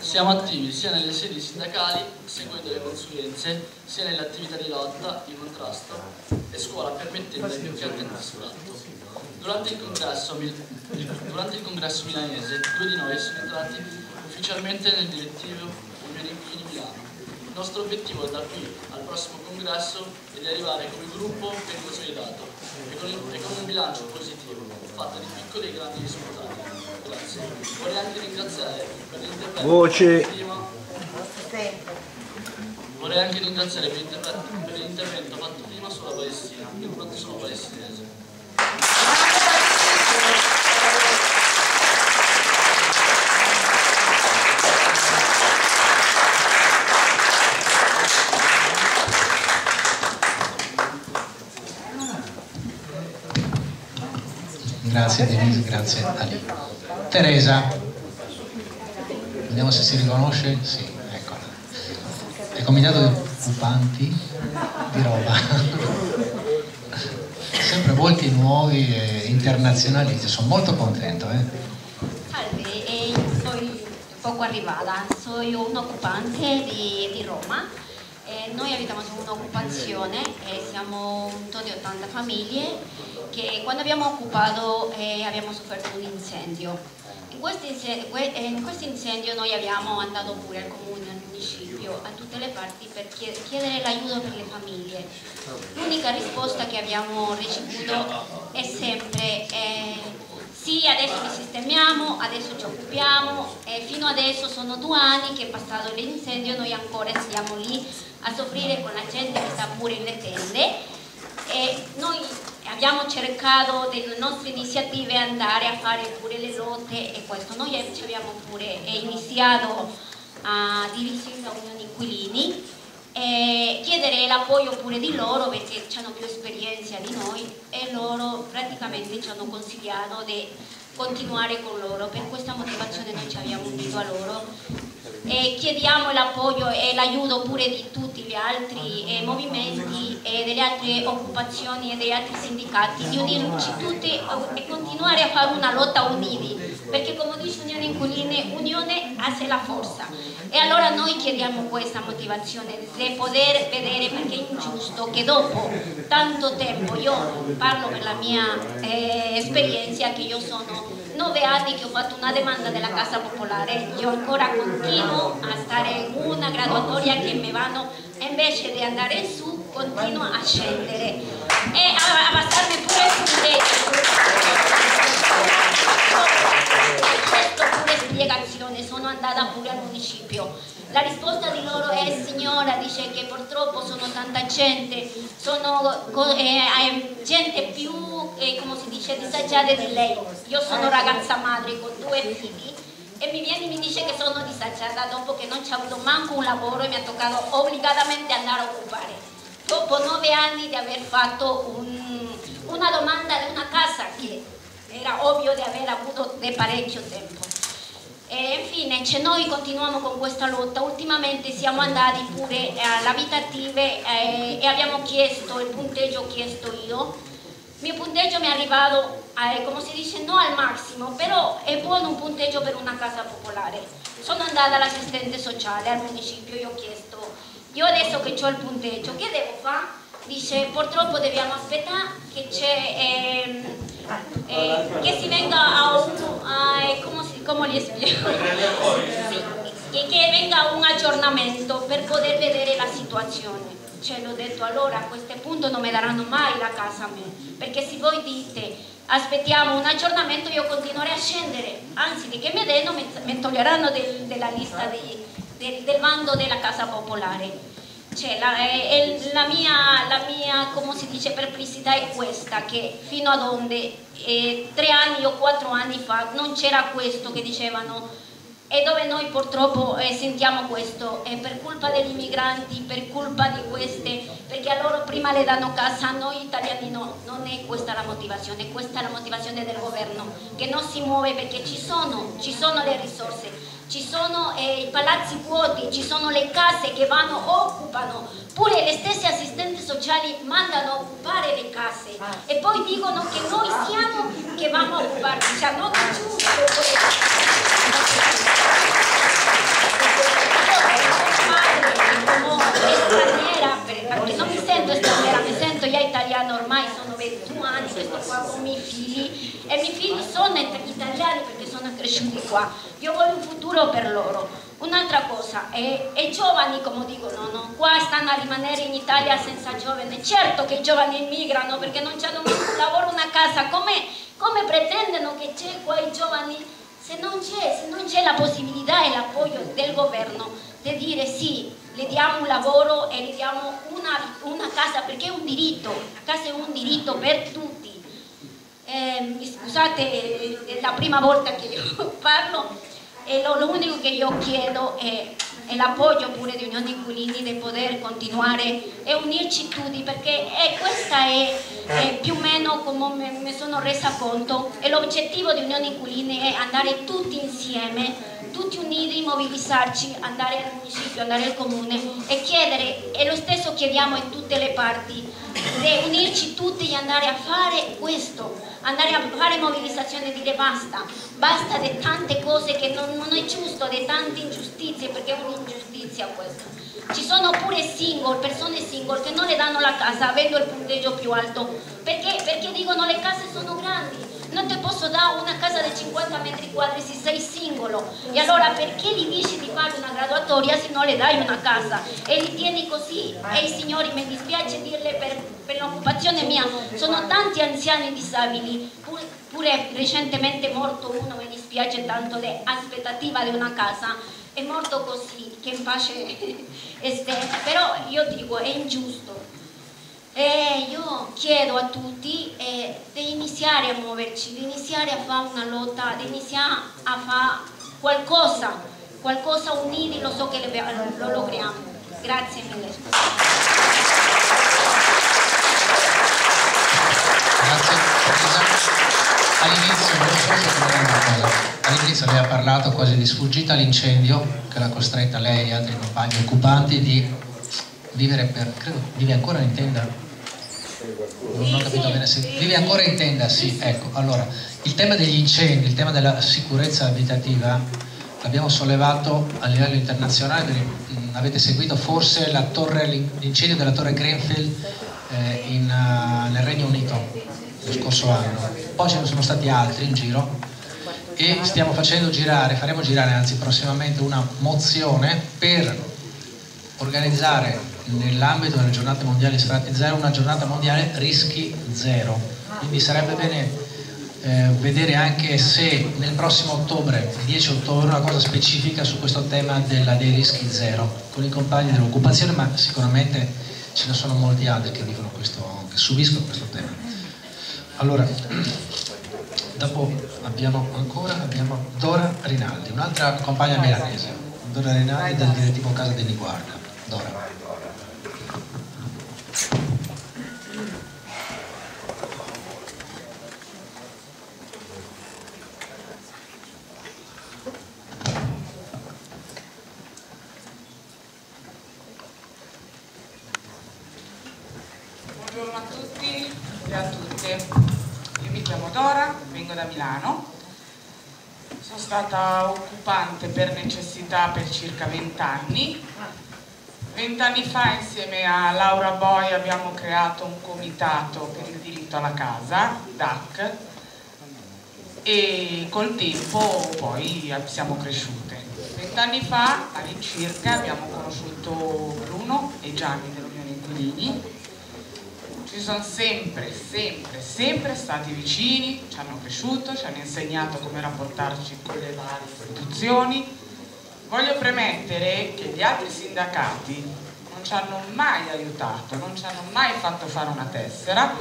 Siamo attivi sia nelle sedi sindacali, seguendo le consulenze, sia nelle attività di lotta, di contrasto e scuola permettendo ai più attenti sfratto. Durante il, congresso, durante il congresso milanese, due di noi sono entrati ufficialmente nel direttivo Unione di Milano. Il nostro obiettivo da qui al prossimo congresso è di arrivare come gruppo ben consolidato e con, e con un bilancio positivo, fatto di piccoli e grandi risultati. Grazie. Vorrei anche ringraziare per l'intervento Voce. prima. Vorrei anche ringraziare per l'intervento fatto prima sulla Palestina, in quanto sono palestinese. Grazie Denise, grazie Ali. Teresa, vediamo se si riconosce. Sì, eccola. Il comitato di occupanti di roba. Sempre volti nuovi e internazionali, sono molto contento. Eh. Eh, sono poco arrivata, sono un occupante di, di Roma Eh, noi abitiamo su un'occupazione e siamo un tot di 80 famiglie che quando abbiamo occupato eh, abbiamo sofferto un incendio. In questo incendio, in questo incendio noi abbiamo andato pure al comune, al municipio, a tutte le parti per chiedere l'aiuto per le famiglie. L'unica risposta che abbiamo ricevuto è sempre eh, sì, adesso li sistemiamo, adesso ci occupiamo e fino adesso sono due anni che è passato l'incendio, noi ancora siamo lì a soffrire con la gente che sta pure in le tende e noi abbiamo cercato delle nostre iniziative andare a fare pure le lotte e questo noi abbiamo pure iniziato a dirigere la Unione Inquilini e chiedere l'appoggio pure di loro perché hanno più esperienza di noi e loro praticamente ci hanno consigliato di continuare con loro. Per questa motivazione noi ci abbiamo unito a loro. E chiediamo l'appoggio e l'aiuto pure di tutti gli altri eh, movimenti e delle altre occupazioni e degli altri sindicati di unirci tutti e continuare a fare una lotta uniti. Perché come dice Unione Inquilini unione hace la forza e allora noi chiediamo questa motivazione di poter vedere perché è ingiusto che dopo tanto tempo io parlo per la mia eh, esperienza che io sono nove anni che ho fatto una domanda della Casa Popolare, io ancora continuo a stare in una graduatoria che mi vanno, invece di andare su, continuo a scendere e a abbassarmi pure il punteggio. Questo pure spiegazione, sono andata pure al municipio la risposta di loro è signora, dice che purtroppo sono tanta gente, sono eh, gente più, eh, come si dice, disagiata di lei. Io sono ragazza madre con due figli e mi viene e mi dice che sono disagiata dopo che non ci ho avuto manco un lavoro e mi ha toccato obbligatamente andare a occupare. Dopo nove anni di aver fatto un, una domanda di una casa che era ovvio di aver avuto parecchio tempo. E infine cioè noi continuiamo con questa lotta, ultimamente siamo andati pure alla vita attiva eh, e abbiamo chiesto il punteggio chiesto io. Il mio punteggio mi è arrivato, eh, come si dice, non al massimo, però è buono un punteggio per una casa popolare. Sono andata all'assistente sociale, al municipio, io ho chiesto, io adesso che ho il punteggio, che devo fare? Dice, purtroppo dobbiamo aspettare che c'è... Eh, eh, che si venga a un, a, eh, come, gli spiego? che, che venga un aggiornamento per poter vedere la situazione. Ce l'ho detto allora, a questo punto non mi daranno mai la casa a me, perché se voi dite aspettiamo un aggiornamento io continuerò a scendere, anzi di che mi danno mi toglieranno del, della lista dei, del, del bando della casa popolare. Cioè, la, è, la, mia, la, mia, come si dice, perplessità è questa, che fino ad onde eh, tre anni o quattro anni fa non c'era questo che dicevano e dove noi purtroppo eh, sentiamo questo. È per colpa degli immigranti, per colpa di queste, perché a loro prima le danno casa, a noi italiani no, non è questa la motivazione, questa è la motivazione del governo che non si muove perché ci sono, ci sono le risorse, ci sono eh, i palazzi vuoti, ci sono le case che vanno, occupano, pure le stesse assistenti sociali mandano a occupare le case. E poi dicono che noi siamo che vanno a occuparci, cioè non è giusto. straniera, perché non mi sento straniera, mi sento già italiana ormai, sono 21 anni che sto qua con i miei figli. E i miei figli sono italiani perché sono cresciuti qua. Io voglio un futuro per loro. Un'altra cosa, i giovani come dicono, no? qua stanno a rimanere in Italia senza giovani. Certo che i giovani immigrano perché non hanno un lavoro, una casa. Come, come pretendono che c'è qua i giovani se non c'è la possibilità e l'appoggio del governo di dire sì, le diamo un lavoro e le diamo una, una casa perché è un diritto, la casa è un diritto per tutti. Eh, scusate, è la prima volta che io [laughs] parlo e lo, lo unico che io chiedo è, è l'appoggio pure di Unione Inquilini di poter continuare e unirci tutti perché è, questa è, è, più o meno come mi sono resa conto e l'obiettivo di Unione Inquilini è andare tutti insieme tutti uniti, mobilizzarci, andare al municipio, andare al comune e chiedere, e lo stesso chiediamo in tutte le parti, di unirci tutti e andare a fare questo, andare a fare mobilitazione e dire basta, basta di tante cose che non, non è giusto, di tante ingiustizie, perché è un'ingiustizia questa. Ci sono pure single, persone single che non le danno la casa avendo il punteggio più alto, perché? Perché dicono le case sono grandi, non ti posso dare una casa di 50 metri quadri se sei singolo. E allora perché gli dici di fare una graduatoria se non le dai una casa? E li tieni così? E i signori mi dispiace dirle per, per l'occupazione mia sono tanti anziani disabili. Pure, pure recentemente morto uno mi dispiace tanto di aspettativa di una casa. È morto così che in pace [laughs] este però io dico è ingiusto e io chiedo a tutti eh, di iniziare a muoverci, di iniziare a fare una lotta, di iniziare a fare qualcosa, qualcosa uniti, lo so che lo logriamo. Grazie mille. All'inizio, all'inizio lei ha parlato quasi di sfuggita all'incendio che l'ha costretta lei e altri compagni occupanti di vivere per, credo, vive ancora in tenda? Non ho capito bene se vive ancora in tenda, sì, ecco. Allora, il tema degli incendi, il tema della sicurezza abitativa l'abbiamo sollevato a livello internazionale, avete seguito forse l'incendio della torre Greenfield eh, in, uh, nel Regno Unito lo scorso anno, poi ce ne sono stati altri in giro e stiamo facendo girare, faremo girare anzi prossimamente una mozione per organizzare nell'ambito delle giornate mondiali sfratti zero una giornata mondiale rischi zero quindi sarebbe bene eh, vedere anche se nel prossimo ottobre, il 10 ottobre, una cosa specifica su questo tema della, dei rischi zero con i compagni dell'occupazione, ma sicuramente ce ne sono molti altri che, questo, che subiscono questo tema. Allora, dopo abbiamo ancora abbiamo Dora Rinaldi, un'altra compagna milanese, Dora Rinaldi del direttivo Casa di Niguarda. Buongiorno a tutti e a tutte. Io mi chiamo Dora, vengo da Milano. Sono stata occupante per necessità per circa 20 anni Vent'anni fa insieme a Laura Boy abbiamo creato un comitato per il diritto alla casa, DAC, e col tempo poi siamo cresciute. Vent'anni fa all'incirca abbiamo conosciuto Bruno e Gianni dell'Unione Inquilini, ci sono sempre, sempre, sempre stati vicini, ci hanno cresciuto, ci hanno insegnato come rapportarci con le varie istituzioni, Voglio premettere che gli altri sindacati non ci hanno mai aiutato, non ci hanno mai fatto fare una tessera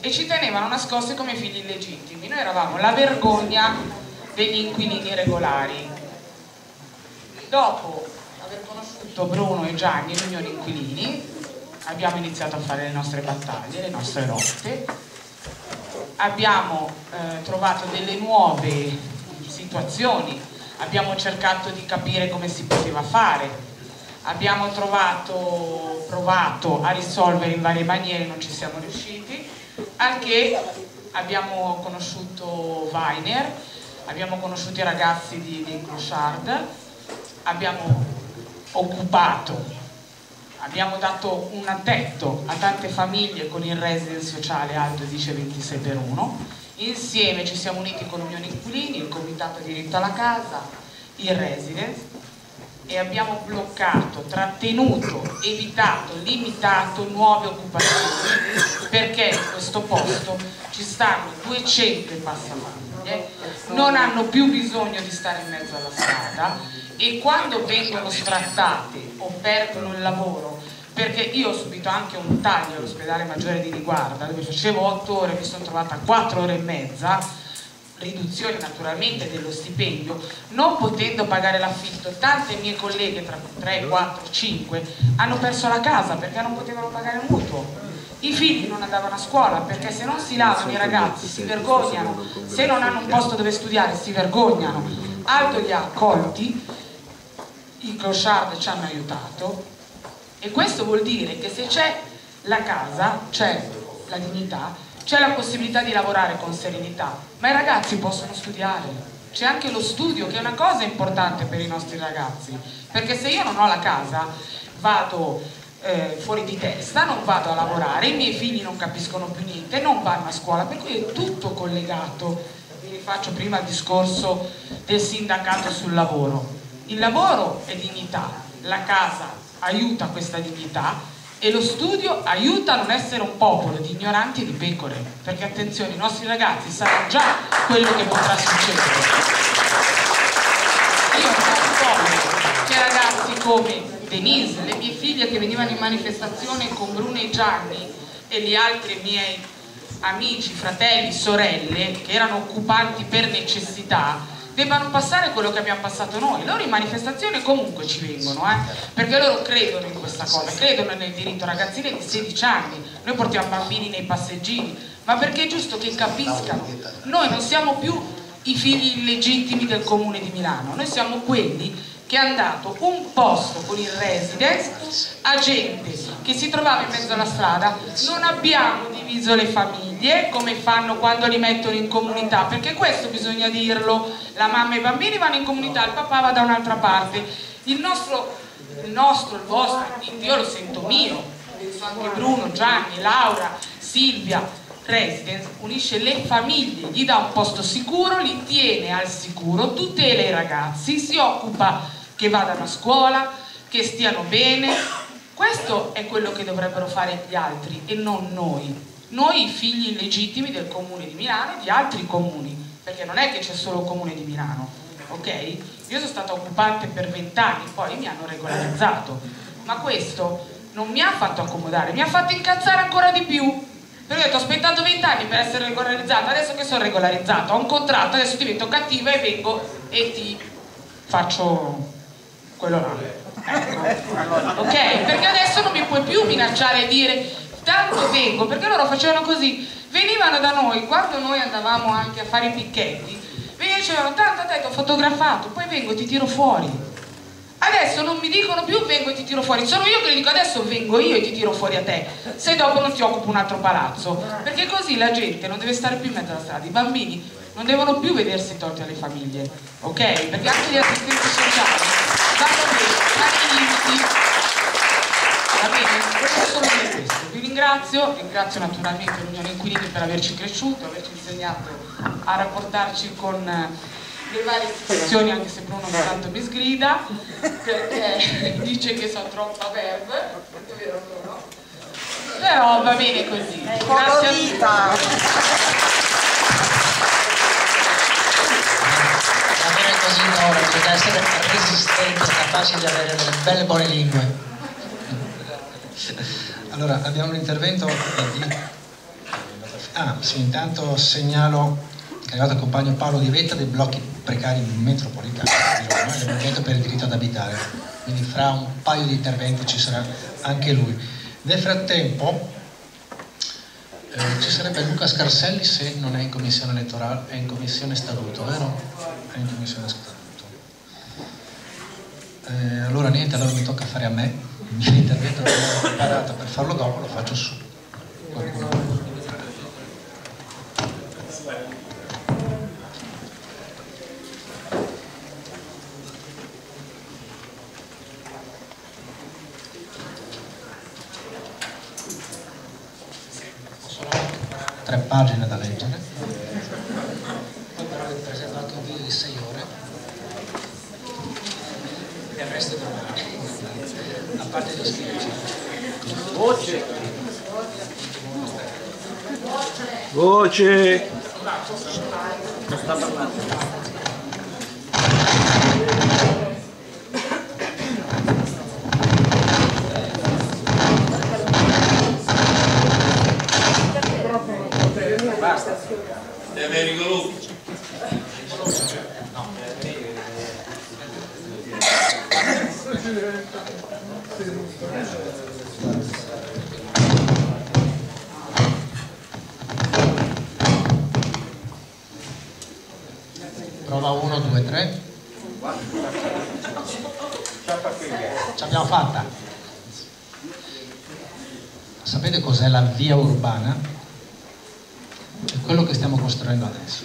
e ci tenevano nascosti come figli illegittimi. Noi eravamo la vergogna degli inquilini regolari. Dopo aver conosciuto Bruno e Gianni, l'Unione Inquilini, abbiamo iniziato a fare le nostre battaglie, le nostre lotte, abbiamo eh, trovato delle nuove situazioni abbiamo cercato di capire come si poteva fare, abbiamo trovato, provato a risolvere in varie maniere, non ci siamo riusciti, anche abbiamo conosciuto Weiner, abbiamo conosciuto i ragazzi di, di Clochard, abbiamo occupato, abbiamo dato un tetto a tante famiglie con il residence sociale alto dice 26 per 1 Insieme ci siamo uniti con l'Unione Inquilini, il Comitato Diritto alla Casa, il Residence e abbiamo bloccato, trattenuto, evitato, limitato nuove occupazioni perché in questo posto ci stanno 200 passafamiglie, non hanno più bisogno di stare in mezzo alla strada e quando vengono sfrattate o perdono il lavoro perché io ho subito anche un taglio all'ospedale maggiore di Riguarda dove facevo 8 ore, mi sono trovata 4 ore e mezza riduzione naturalmente dello stipendio non potendo pagare l'affitto. Tante mie colleghe tra 3, 4, 5 hanno perso la casa perché non potevano pagare il mutuo. I figli non andavano a scuola perché se non si lavano i ragazzi si vergognano. se non hanno un posto dove studiare si vergognano. Aldo li ha accolti i clochard ci hanno aiutato e questo vuol dire che se c'è la casa, c'è la dignità, c'è la possibilità di lavorare con serenità, ma i ragazzi possono studiare. C'è anche lo studio che è una cosa importante per i nostri ragazzi, perché se io non ho la casa vado eh, fuori di testa, non vado a lavorare, i miei figli non capiscono più niente, non vanno a scuola, per cui è tutto collegato. Vi rifaccio prima il discorso del sindacato sul lavoro. Il lavoro è dignità, la casa aiuta questa dignità e lo studio aiuta a non essere un popolo di ignoranti e di pecore, perché attenzione, i nostri ragazzi sanno già quello che potrà succedere. Io voglio che ragazzi come Denise, le mie figlie che venivano in manifestazione con Bruno e Gianni e gli altri miei amici, fratelli, sorelle che erano occupanti per necessità debbano passare quello che abbiamo passato noi. Loro in manifestazione comunque ci vengono, eh? perché loro credono in questa cosa, credono nel diritto ragazzini di 16 anni, noi portiamo bambini nei passeggini, ma perché è giusto che capiscano, noi non siamo più i figli illegittimi del comune di Milano, noi siamo quelli che hanno dato un posto con il residence a gente che si trovava in mezzo alla strada, non abbiamo diviso le famiglie come fanno quando li mettono in comunità, perché questo bisogna dirlo, la mamma e i bambini vanno in comunità, il papà va da un'altra parte, il nostro, il nostro, il vostro, io lo sento mio, penso anche Bruno, Gianni, Laura, Silvia, Residence unisce le famiglie, gli dà un posto sicuro, li tiene al sicuro, tutela i ragazzi, si occupa che vadano a scuola, che stiano bene. Questo è quello che dovrebbero fare gli altri e non noi. Noi figli illegittimi del comune di Milano e di altri comuni, perché non è che c'è solo il comune di Milano, ok? Io sono stata occupante per vent'anni, poi mi hanno regolarizzato, ma questo non mi ha fatto accomodare, mi ha fatto incazzare ancora di più. Perché ho detto ho aspettato vent'anni per essere regolarizzata, adesso che sono regolarizzato, ho un contratto, adesso divento cattiva e vengo e ti faccio quello là. Ok? Perché adesso non mi puoi più minacciare e dire tanto vengo, perché loro facevano così, venivano da noi, quando noi andavamo anche a fare i picchetti, venivano dicevano tanto te ti ho fotografato, poi vengo e ti tiro fuori. Adesso non mi dicono più vengo e ti tiro fuori, sono io che le dico adesso vengo io e ti tiro fuori a te, se dopo non ti occupo un altro palazzo, perché così la gente non deve stare più in mezzo alla strada, i bambini non devono più vedersi tolti alle famiglie, ok? Perché anche gli assistenti sociali Va bene, solo dire questo. Vi ringrazio, ringrazio naturalmente l'Unione Inquilini per averci cresciuto, averci insegnato a rapportarci con le varie istituzioni, anche se Bruno ogni tanto mi sgrida, perché [laughs] dice che sono troppa verb, è vero Bruno? Però va bene così. Grazie a così no, bisogna essere resistenti, capaci di avere delle belle buone lingue. Allora, abbiamo un intervento di... Ah, sì, intanto segnalo che è arrivato il compagno Paolo Di Vetta dei blocchi precari metropolitani di Roma, del Movimento per il diritto ad abitare. Quindi fra un paio di interventi ci sarà anche lui. Nel frattempo eh, ci sarebbe Luca Scarselli se non è in commissione elettorale, è in commissione statuto, vero? È in commissione statuto. Eh, allora niente, allora mi tocca fare a me, il mio intervento che ho preparato per farlo dopo lo faccio su. Qualcuno. tre pagine da leggere, poi però vi presento anche un video di 6 ore e avreste domani, a parte di iscriverci. Voce! Voce! Non sta via urbana? quello che stiamo costruendo adesso.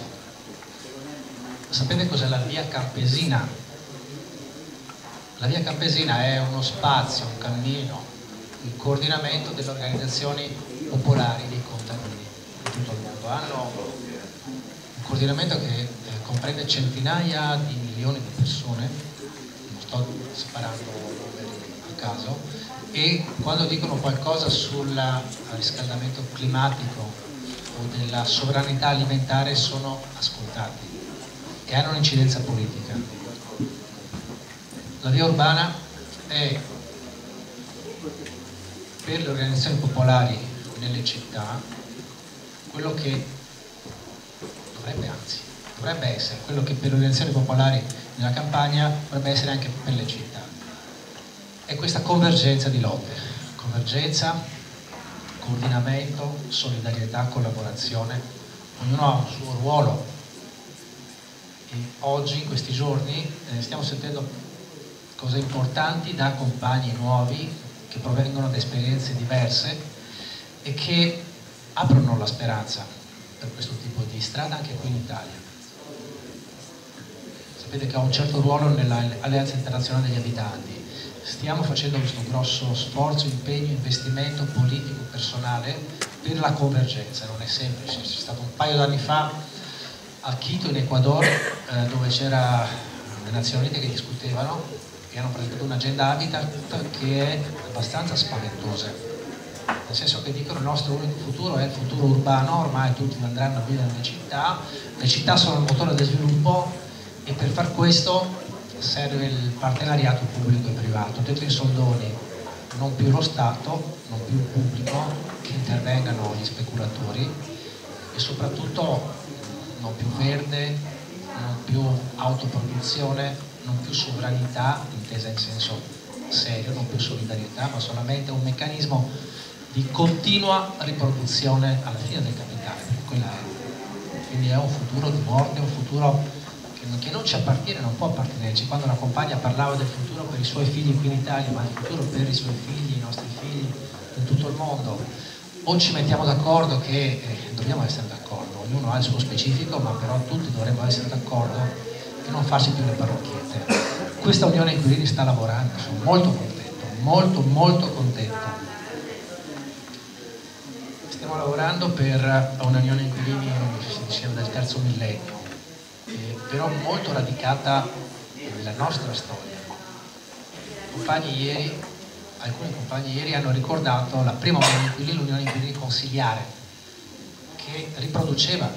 Sapete cos'è la via campesina? La via campesina è uno spazio, un cammino, il coordinamento delle organizzazioni popolari dei contadini di tutto il mondo. Hanno un coordinamento che eh, comprende centinaia di milioni di persone, non sto separando numeri a caso, e quando dicono qualcosa sul riscaldamento climatico o della sovranità alimentare sono ascoltati e hanno un'incidenza politica. La via urbana è per le organizzazioni popolari nelle città quello che dovrebbe anzi dovrebbe essere quello che per le organizzazioni popolari nella campagna dovrebbe essere anche per le città è questa convergenza di lotte convergenza, coordinamento, solidarietà, collaborazione ognuno ha un suo ruolo e oggi, in questi giorni, eh, stiamo sentendo cose importanti da compagni nuovi che provengono da esperienze diverse e che aprono la speranza per questo tipo di strada anche qui in Italia. Sapete che ha un certo ruolo nell'Alleanza Internazionale degli Abitanti. Stiamo facendo questo grosso sforzo, impegno, investimento politico, personale per la convergenza. Non è semplice, c'è stato un paio d'anni fa a Quito in Ecuador eh, dove c'era le Nazioni Unite che discutevano e hanno presentato un'agenda habitat che è abbastanza spaventosa. Nel senso che dicono il nostro unico futuro è il futuro urbano, ormai tutti andranno a vivere nelle città, le città sono il motore del sviluppo e per far questo serve il partenariato pubblico e privato, detto in soldoni, non più lo Stato, non più il pubblico, che intervengano gli speculatori e soprattutto non più verde, non più autoproduzione, non più sovranità intesa in senso serio, non più solidarietà, ma solamente un meccanismo di continua riproduzione alla fine del capitale. Quindi è un futuro di morte, un futuro che, non ci appartiene, non può appartenerci. Quando una compagna parlava del futuro per i suoi figli qui in Italia, ma il futuro per i suoi figli, i nostri figli in tutto il mondo, o ci mettiamo d'accordo che eh, dobbiamo essere d'accordo, ognuno ha il suo specifico, ma però tutti dovremmo essere d'accordo e non farsi più le parrocchiette. Questa Unione Inquilini sta lavorando, sono molto contento, molto molto contento stiamo lavorando per un'unione inquilini si diceva del terzo millennio, però molto radicata nella nostra storia. Compagni ieri, alcuni compagni ieri hanno ricordato la prima unione inquilini, l'unione inquilini consigliare, che riproduceva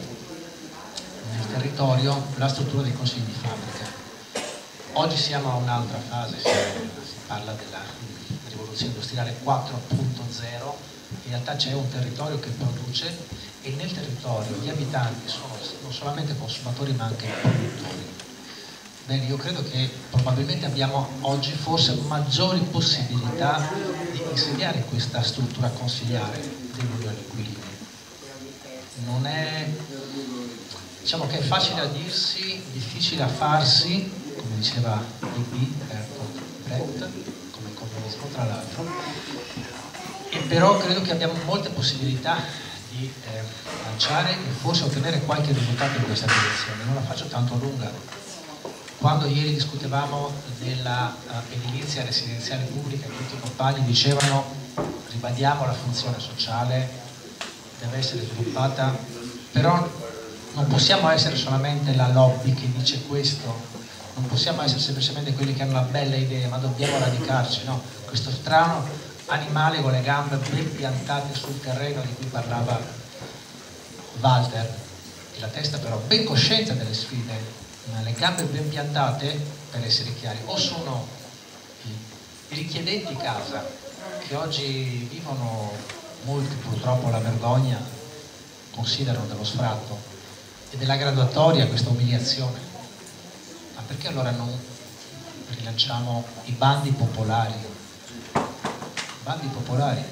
nel territorio la struttura dei consigli di fabbrica. Oggi siamo a un'altra fase, si parla della rivoluzione industriale 4.0 in realtà c'è un territorio che produce e nel territorio gli abitanti sono non solamente consumatori ma anche produttori. Bene, io credo che probabilmente abbiamo oggi forse maggiori possibilità di insediare questa struttura consigliare dell'Unione Inquilini. Non è, diciamo che è facile a dirsi, difficile a farsi, come diceva. Bertolt Brecht, come comunismo tra l'altro, e però credo che abbiamo molte possibilità di eh, lanciare e forse ottenere qualche risultato in questa direzione. Non la faccio tanto lunga. Quando ieri discutevamo dell'edilizia uh, residenziale pubblica, tutti i compagni dicevano ribadiamo la funzione sociale, deve essere sviluppata, però non possiamo essere solamente la lobby che dice questo, non possiamo essere semplicemente quelli che hanno la bella idea, ma dobbiamo radicarci, no? Questo strano animale con le gambe ben piantate sul terreno di cui parlava Walter. E la testa però ben coscienza delle sfide ma le gambe ben piantate per essere chiari o sono i richiedenti casa che oggi vivono molti purtroppo la vergogna considerano dello sfratto e della graduatoria questa umiliazione. Ma perché allora non rilanciamo i bandi popolari bandi popolari,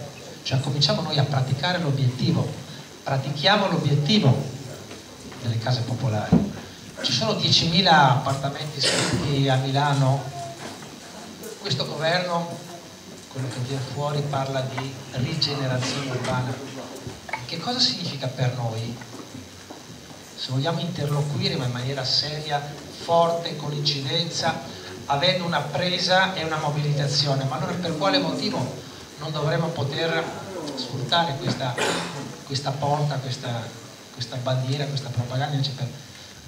cioè cominciamo noi a praticare l'obiettivo, pratichiamo l'obiettivo delle case popolari. Ci sono 10.000 appartamenti scritti a Milano, questo governo, quello che viene fuori, parla di rigenerazione urbana. Che cosa significa per noi? Se vogliamo interloquire ma in maniera seria, forte, con incidenza, avendo una presa e una mobilitazione, ma allora per quale motivo non dovremmo poter sfruttare questa, questa porta, questa, questa bandiera, questa propaganda invece per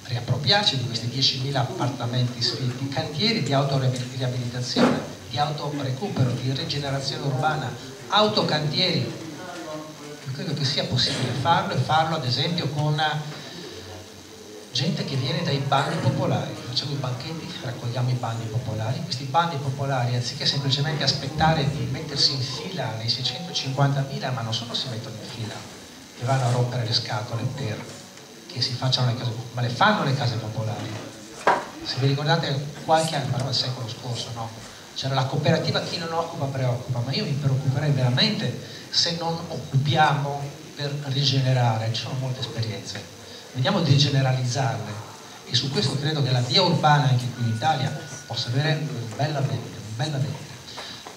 riappropriarci di questi 10.000 appartamenti sfitti, cantieri di autoriabilitazione, di autorecupero, di rigenerazione urbana, autocantieri. Io credo che sia possibile farlo e farlo ad esempio con gente che viene dai bandi popolari. Facciamo i banchetti, raccogliamo i bandi popolari. Questi bandi popolari, anziché semplicemente aspettare di mettersi in fila nei 650.000, ma non solo si mettono in fila, che vanno a rompere le scatole per che si facciano le case popolari, ma le fanno le case popolari. Se vi ricordate qualche anno, parliamo del secolo scorso, no? C'era la cooperativa chi non occupa preoccupa, ma io mi preoccuperei veramente se non occupiamo per rigenerare, ci sono molte esperienze. Vediamo di generalizzarle e su questo credo che la via urbana anche qui in Italia possa avere un bella mente.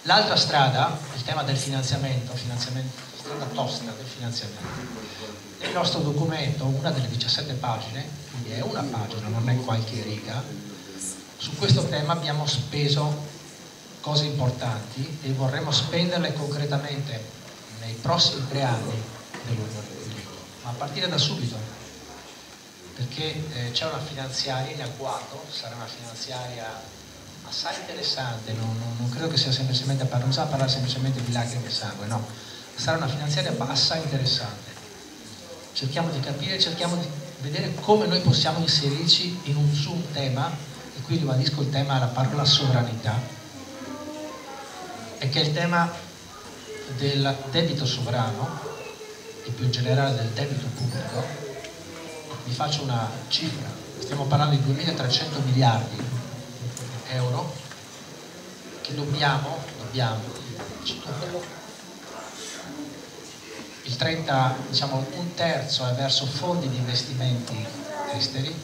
L'altra strada, il tema del finanziamento, finanziamento strada tosta del finanziamento. Nel nostro documento, una delle 17 pagine, quindi è una pagina, non è qualche riga, su questo tema abbiamo speso cose importanti e vorremmo spenderle concretamente nei prossimi tre anni dell'Unione Europea, ma a partire da subito, perché eh, c'è una finanziaria in agguato, sarà una finanziaria assai interessante, non, non, non credo che sia semplicemente, non si parlare semplicemente di lacrime e sangue, no, sarà una finanziaria assai interessante. Cerchiamo di capire, cerchiamo di vedere come noi possiamo inserirci in un, su un tema, e qui ribadisco il tema, la parola sovranità, e che è il tema del debito sovrano e più in generale del debito pubblico. Vi faccio una cifra, stiamo parlando di 2300 miliardi di euro che dobbiamo, dobbiamo, tocca il 30, diciamo un terzo è verso fondi di investimenti esteri,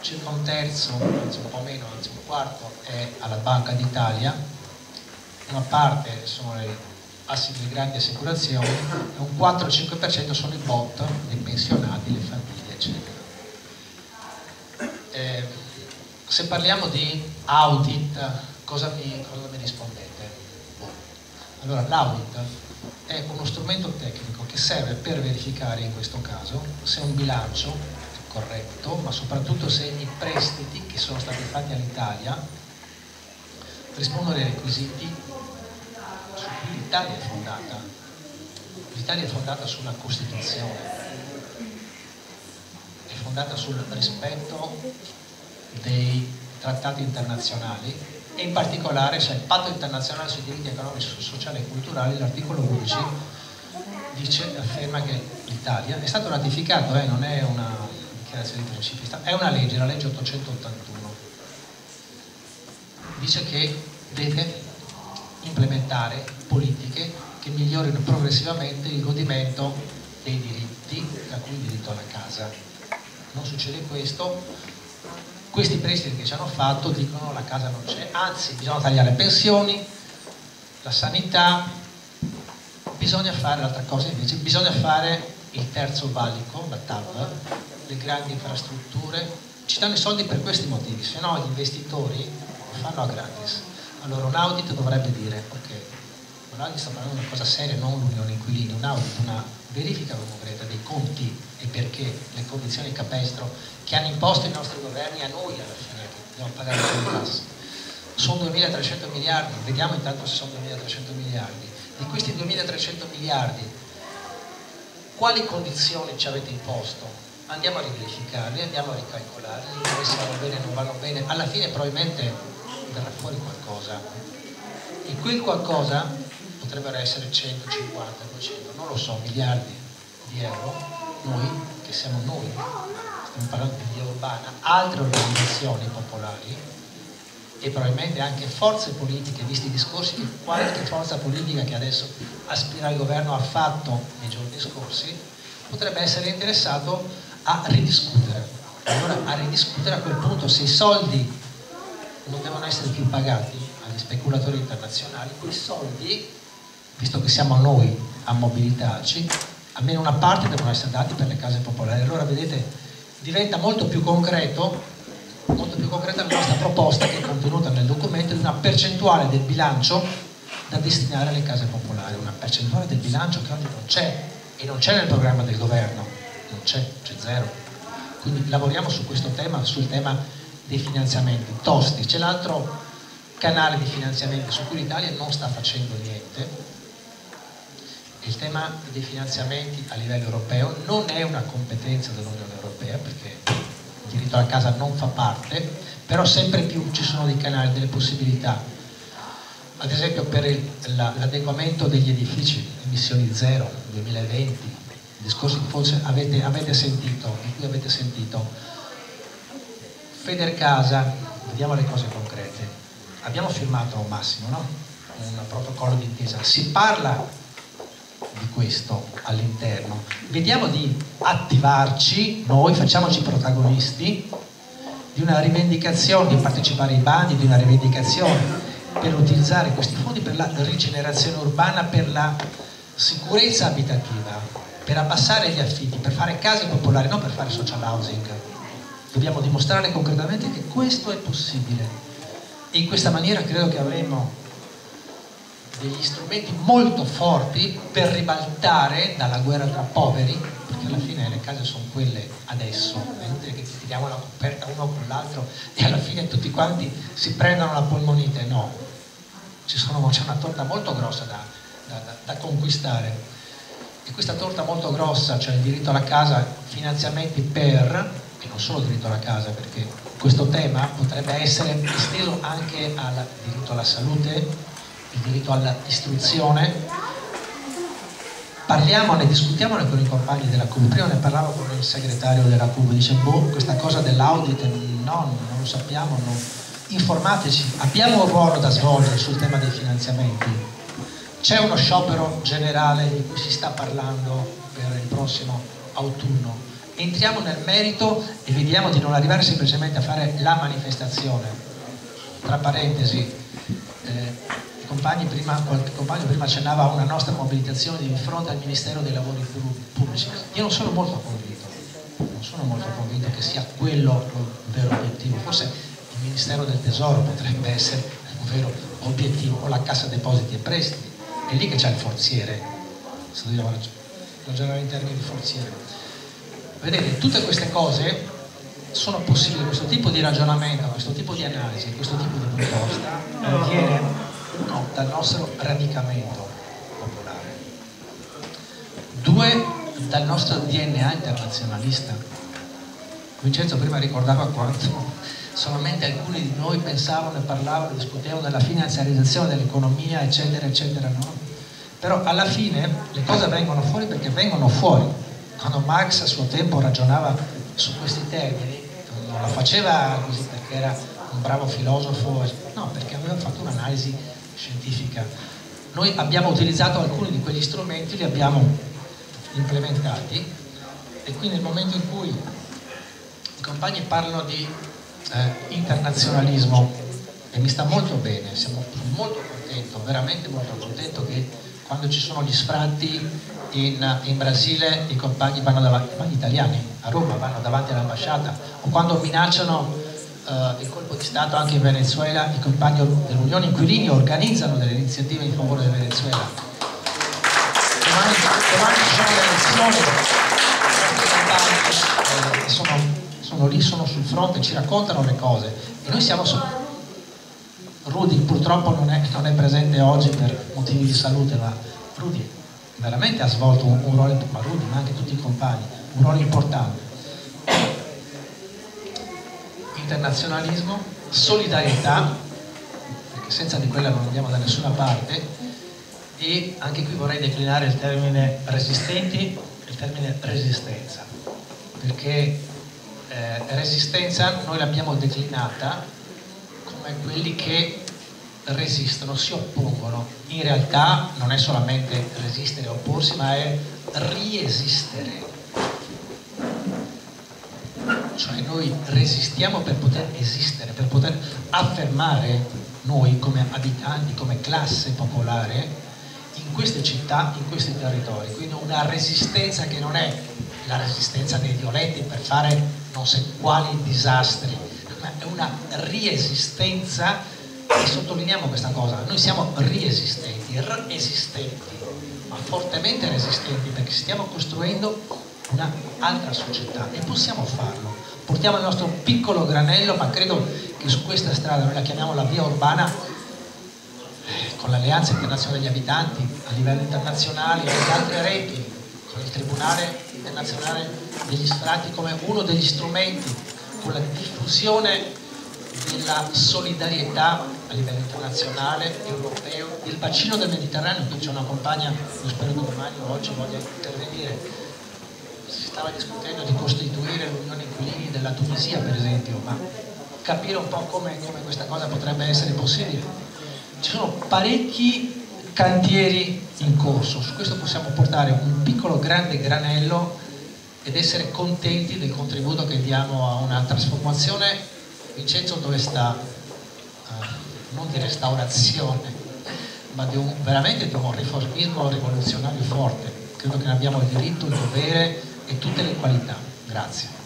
circa un terzo, anzi un po' meno, anzi un quarto è alla Banca d'Italia, una parte sono le, le grandi assicurazioni e un 4-5% sono i bot dei pensionati, le famiglie, eccetera. Eh, se parliamo di audit, cosa mi, cosa mi rispondete? Allora, l'audit è uno strumento tecnico che serve per verificare in questo caso se un bilancio è corretto, ma soprattutto se i prestiti che sono stati fatti all'Italia rispondono ai requisiti su cui l'Italia è fondata. L'Italia è fondata sulla Costituzione, fondata sul rispetto dei trattati internazionali e in particolare c'è il patto internazionale sui diritti economici, sociali e culturali, l'articolo 11 dice, afferma che l'Italia è stato ratificato, eh, non è una dichiarazione di principi, è una legge, la legge 881, dice che deve implementare politiche che migliorino progressivamente il godimento dei diritti, tra cui il diritto alla casa. Non succede questo, questi prestiti che ci hanno fatto dicono la casa non c'è, anzi bisogna tagliare pensioni, la sanità, bisogna fare l'altra cosa invece, bisogna fare il terzo valico, la TAV, le grandi infrastrutture, ci danno i soldi per questi motivi, se no gli investitori lo fanno a gratis. Allora un audit dovrebbe dire, ok, un audit sta parlando di una cosa seria, non l'unione inquilini, un audit, una verifica concreta dei conti e perché le condizioni capestro che hanno imposto i nostri governi a noi alla fine che dobbiamo pagare le tasse. Sono 2.300 miliardi, vediamo intanto se sono 2.300 miliardi. Di questi 2.300 miliardi, quali condizioni ci avete imposto? Andiamo a riverificarli, andiamo a ricalcolarli, se vanno bene o non vanno bene. Alla fine probabilmente verrà fuori qualcosa. E quel qualcosa potrebbero essere 150, 200, non lo so, miliardi di euro, noi, che siamo noi, stiamo parlando di via urbana, altre organizzazioni popolari e probabilmente anche forze politiche, visti i discorsi che qualche forza politica che adesso aspira al governo ha fatto nei giorni scorsi, potrebbe essere interessato a ridiscutere. Allora a ridiscutere a quel punto se i soldi non devono essere più pagati agli speculatori internazionali, quei soldi visto che siamo noi a mobilitarci, almeno una parte devono essere dati per le case popolari. Allora vedete, diventa molto più concreto molto più concreta la nostra proposta che è contenuta nel documento di una percentuale del bilancio da destinare alle case popolari, una percentuale del bilancio che oggi non c'è e non c'è nel programma del governo, non c'è, c'è zero. Quindi lavoriamo su questo tema, sul tema dei finanziamenti tosti. C'è l'altro canale di finanziamento su cui l'Italia non sta facendo niente, il tema dei finanziamenti a livello europeo non è una competenza dell'Unione Europea perché il diritto alla casa non fa parte, però sempre più ci sono dei canali, delle possibilità. Ad esempio per l'adeguamento degli edifici, emissioni zero 2020, discorsi che forse avete, avete sentito, di cui avete sentito. Federcasa, vediamo le cose concrete. Abbiamo firmato Massimo, no? Un protocollo d'intesa. Si parla di questo all'interno. Vediamo di attivarci, noi facciamoci protagonisti di una rivendicazione, di partecipare ai bandi, di una rivendicazione per utilizzare questi fondi per la rigenerazione urbana, per la sicurezza abitativa, per abbassare gli affitti, per fare case popolari, non per fare social housing. Dobbiamo dimostrare concretamente che questo è possibile e in questa maniera credo che avremo degli strumenti molto forti per ribaltare dalla guerra tra poveri, perché alla fine le case sono quelle adesso, mentre che ci tiriamo la coperta uno con l'altro e alla fine tutti quanti si prendono la polmonite, no, c'è una torta molto grossa da, da, da conquistare. E questa torta molto grossa, cioè il diritto alla casa, finanziamenti per, e non solo il diritto alla casa, perché questo tema potrebbe essere esteso anche al diritto alla salute, il diritto all'istruzione, parliamone, discutiamone con i compagni della CUB. Prima ne parlavo con il segretario della CUB, dice, boh, questa cosa dell'audit, no, non lo sappiamo, no. informateci, abbiamo un ruolo da svolgere sul tema dei finanziamenti. C'è uno sciopero generale di cui si sta parlando per il prossimo autunno. Entriamo nel merito e vediamo di non arrivare semplicemente a fare la manifestazione. Tra parentesi, eh, compagni prima, qualche compagno prima accennava a una nostra mobilitazione di fronte al Ministero dei Lavori Pubblici. Io non sono molto convinto, non sono molto convinto che sia quello il vero obiettivo. Forse il Ministero del Tesoro potrebbe essere un vero obiettivo, o la Cassa Depositi e Prestiti. È lì che c'è il forziere, se dobbiamo ragionare in termini di forziere. Vedete, tutte queste cose sono possibili, questo tipo di ragionamento, questo tipo di analisi, questo tipo di proposta viene uno dal nostro radicamento popolare, due dal nostro DNA internazionalista. Vincenzo prima ricordava quanto solamente alcuni di noi pensavano e parlavano, discutevano della finanziarizzazione dell'economia, eccetera, eccetera, no? Però alla fine le cose vengono fuori perché vengono fuori. Quando Marx a suo tempo ragionava su questi termini, non la faceva così perché era un bravo filosofo, no, perché aveva fatto un'analisi scientifica. Noi abbiamo utilizzato alcuni di quegli strumenti, li abbiamo implementati e quindi nel momento in cui i compagni parlano di eh, internazionalismo e mi sta molto bene, siamo molto contento, veramente molto contento che quando ci sono gli sfratti in, in Brasile i compagni vanno davanti, gli italiani a Roma vanno davanti all'ambasciata o quando minacciano uh, il colpo di Stato anche in Venezuela, i compagni dell'Unione Inquilini organizzano delle iniziative in favore del Venezuela. Domani, domani ci sono le elezioni, eh, sono, sono lì, sono sul fronte, ci raccontano le cose e noi siamo su... Rudy purtroppo non è, non è, presente oggi per motivi di salute, ma Rudy veramente ha svolto un, un ruolo, ma Rudy, ma anche tutti i compagni, un ruolo importante internazionalismo, solidarietà, perché senza di quella non andiamo da nessuna parte, e anche qui vorrei declinare il termine resistenti il termine resistenza, perché eh, resistenza noi l'abbiamo declinata come quelli che resistono, si oppongono. In realtà non è solamente resistere e opporsi, ma è riesistere cioè noi resistiamo per poter esistere, per poter affermare noi come abitanti, come classe popolare in queste città, in questi territori, quindi una resistenza che non è la resistenza dei violenti per fare non so quali disastri, ma è una riesistenza e sottolineiamo questa cosa, noi siamo riesistenti, resistenti, ma fortemente resistenti perché stiamo costruendo un'altra società e possiamo farlo. Portiamo il nostro piccolo granello, ma credo che su questa strada, noi la chiamiamo la via urbana, eh, con l'Alleanza Internazionale degli Abitanti, a livello internazionale, e altre reti, con il Tribunale Internazionale degli Sfratti come uno degli strumenti, con la diffusione della solidarietà a livello internazionale, europeo, il bacino del Mediterraneo, qui c'è una compagna, io spero che domani o oggi voglia intervenire, stava discutendo di costituire l'Unione Inquilini della Tunisia per esempio, ma capire un po' come, come questa cosa potrebbe essere possibile. Ci sono parecchi cantieri in corso, su questo possiamo portare un piccolo grande granello ed essere contenti del contributo che diamo a una trasformazione. Vincenzo dove sta? Uh, non di restaurazione ma di un, veramente di un riformismo rivoluzionario forte. Credo che ne abbiamo il diritto, il dovere e tutte le qualità. Grazie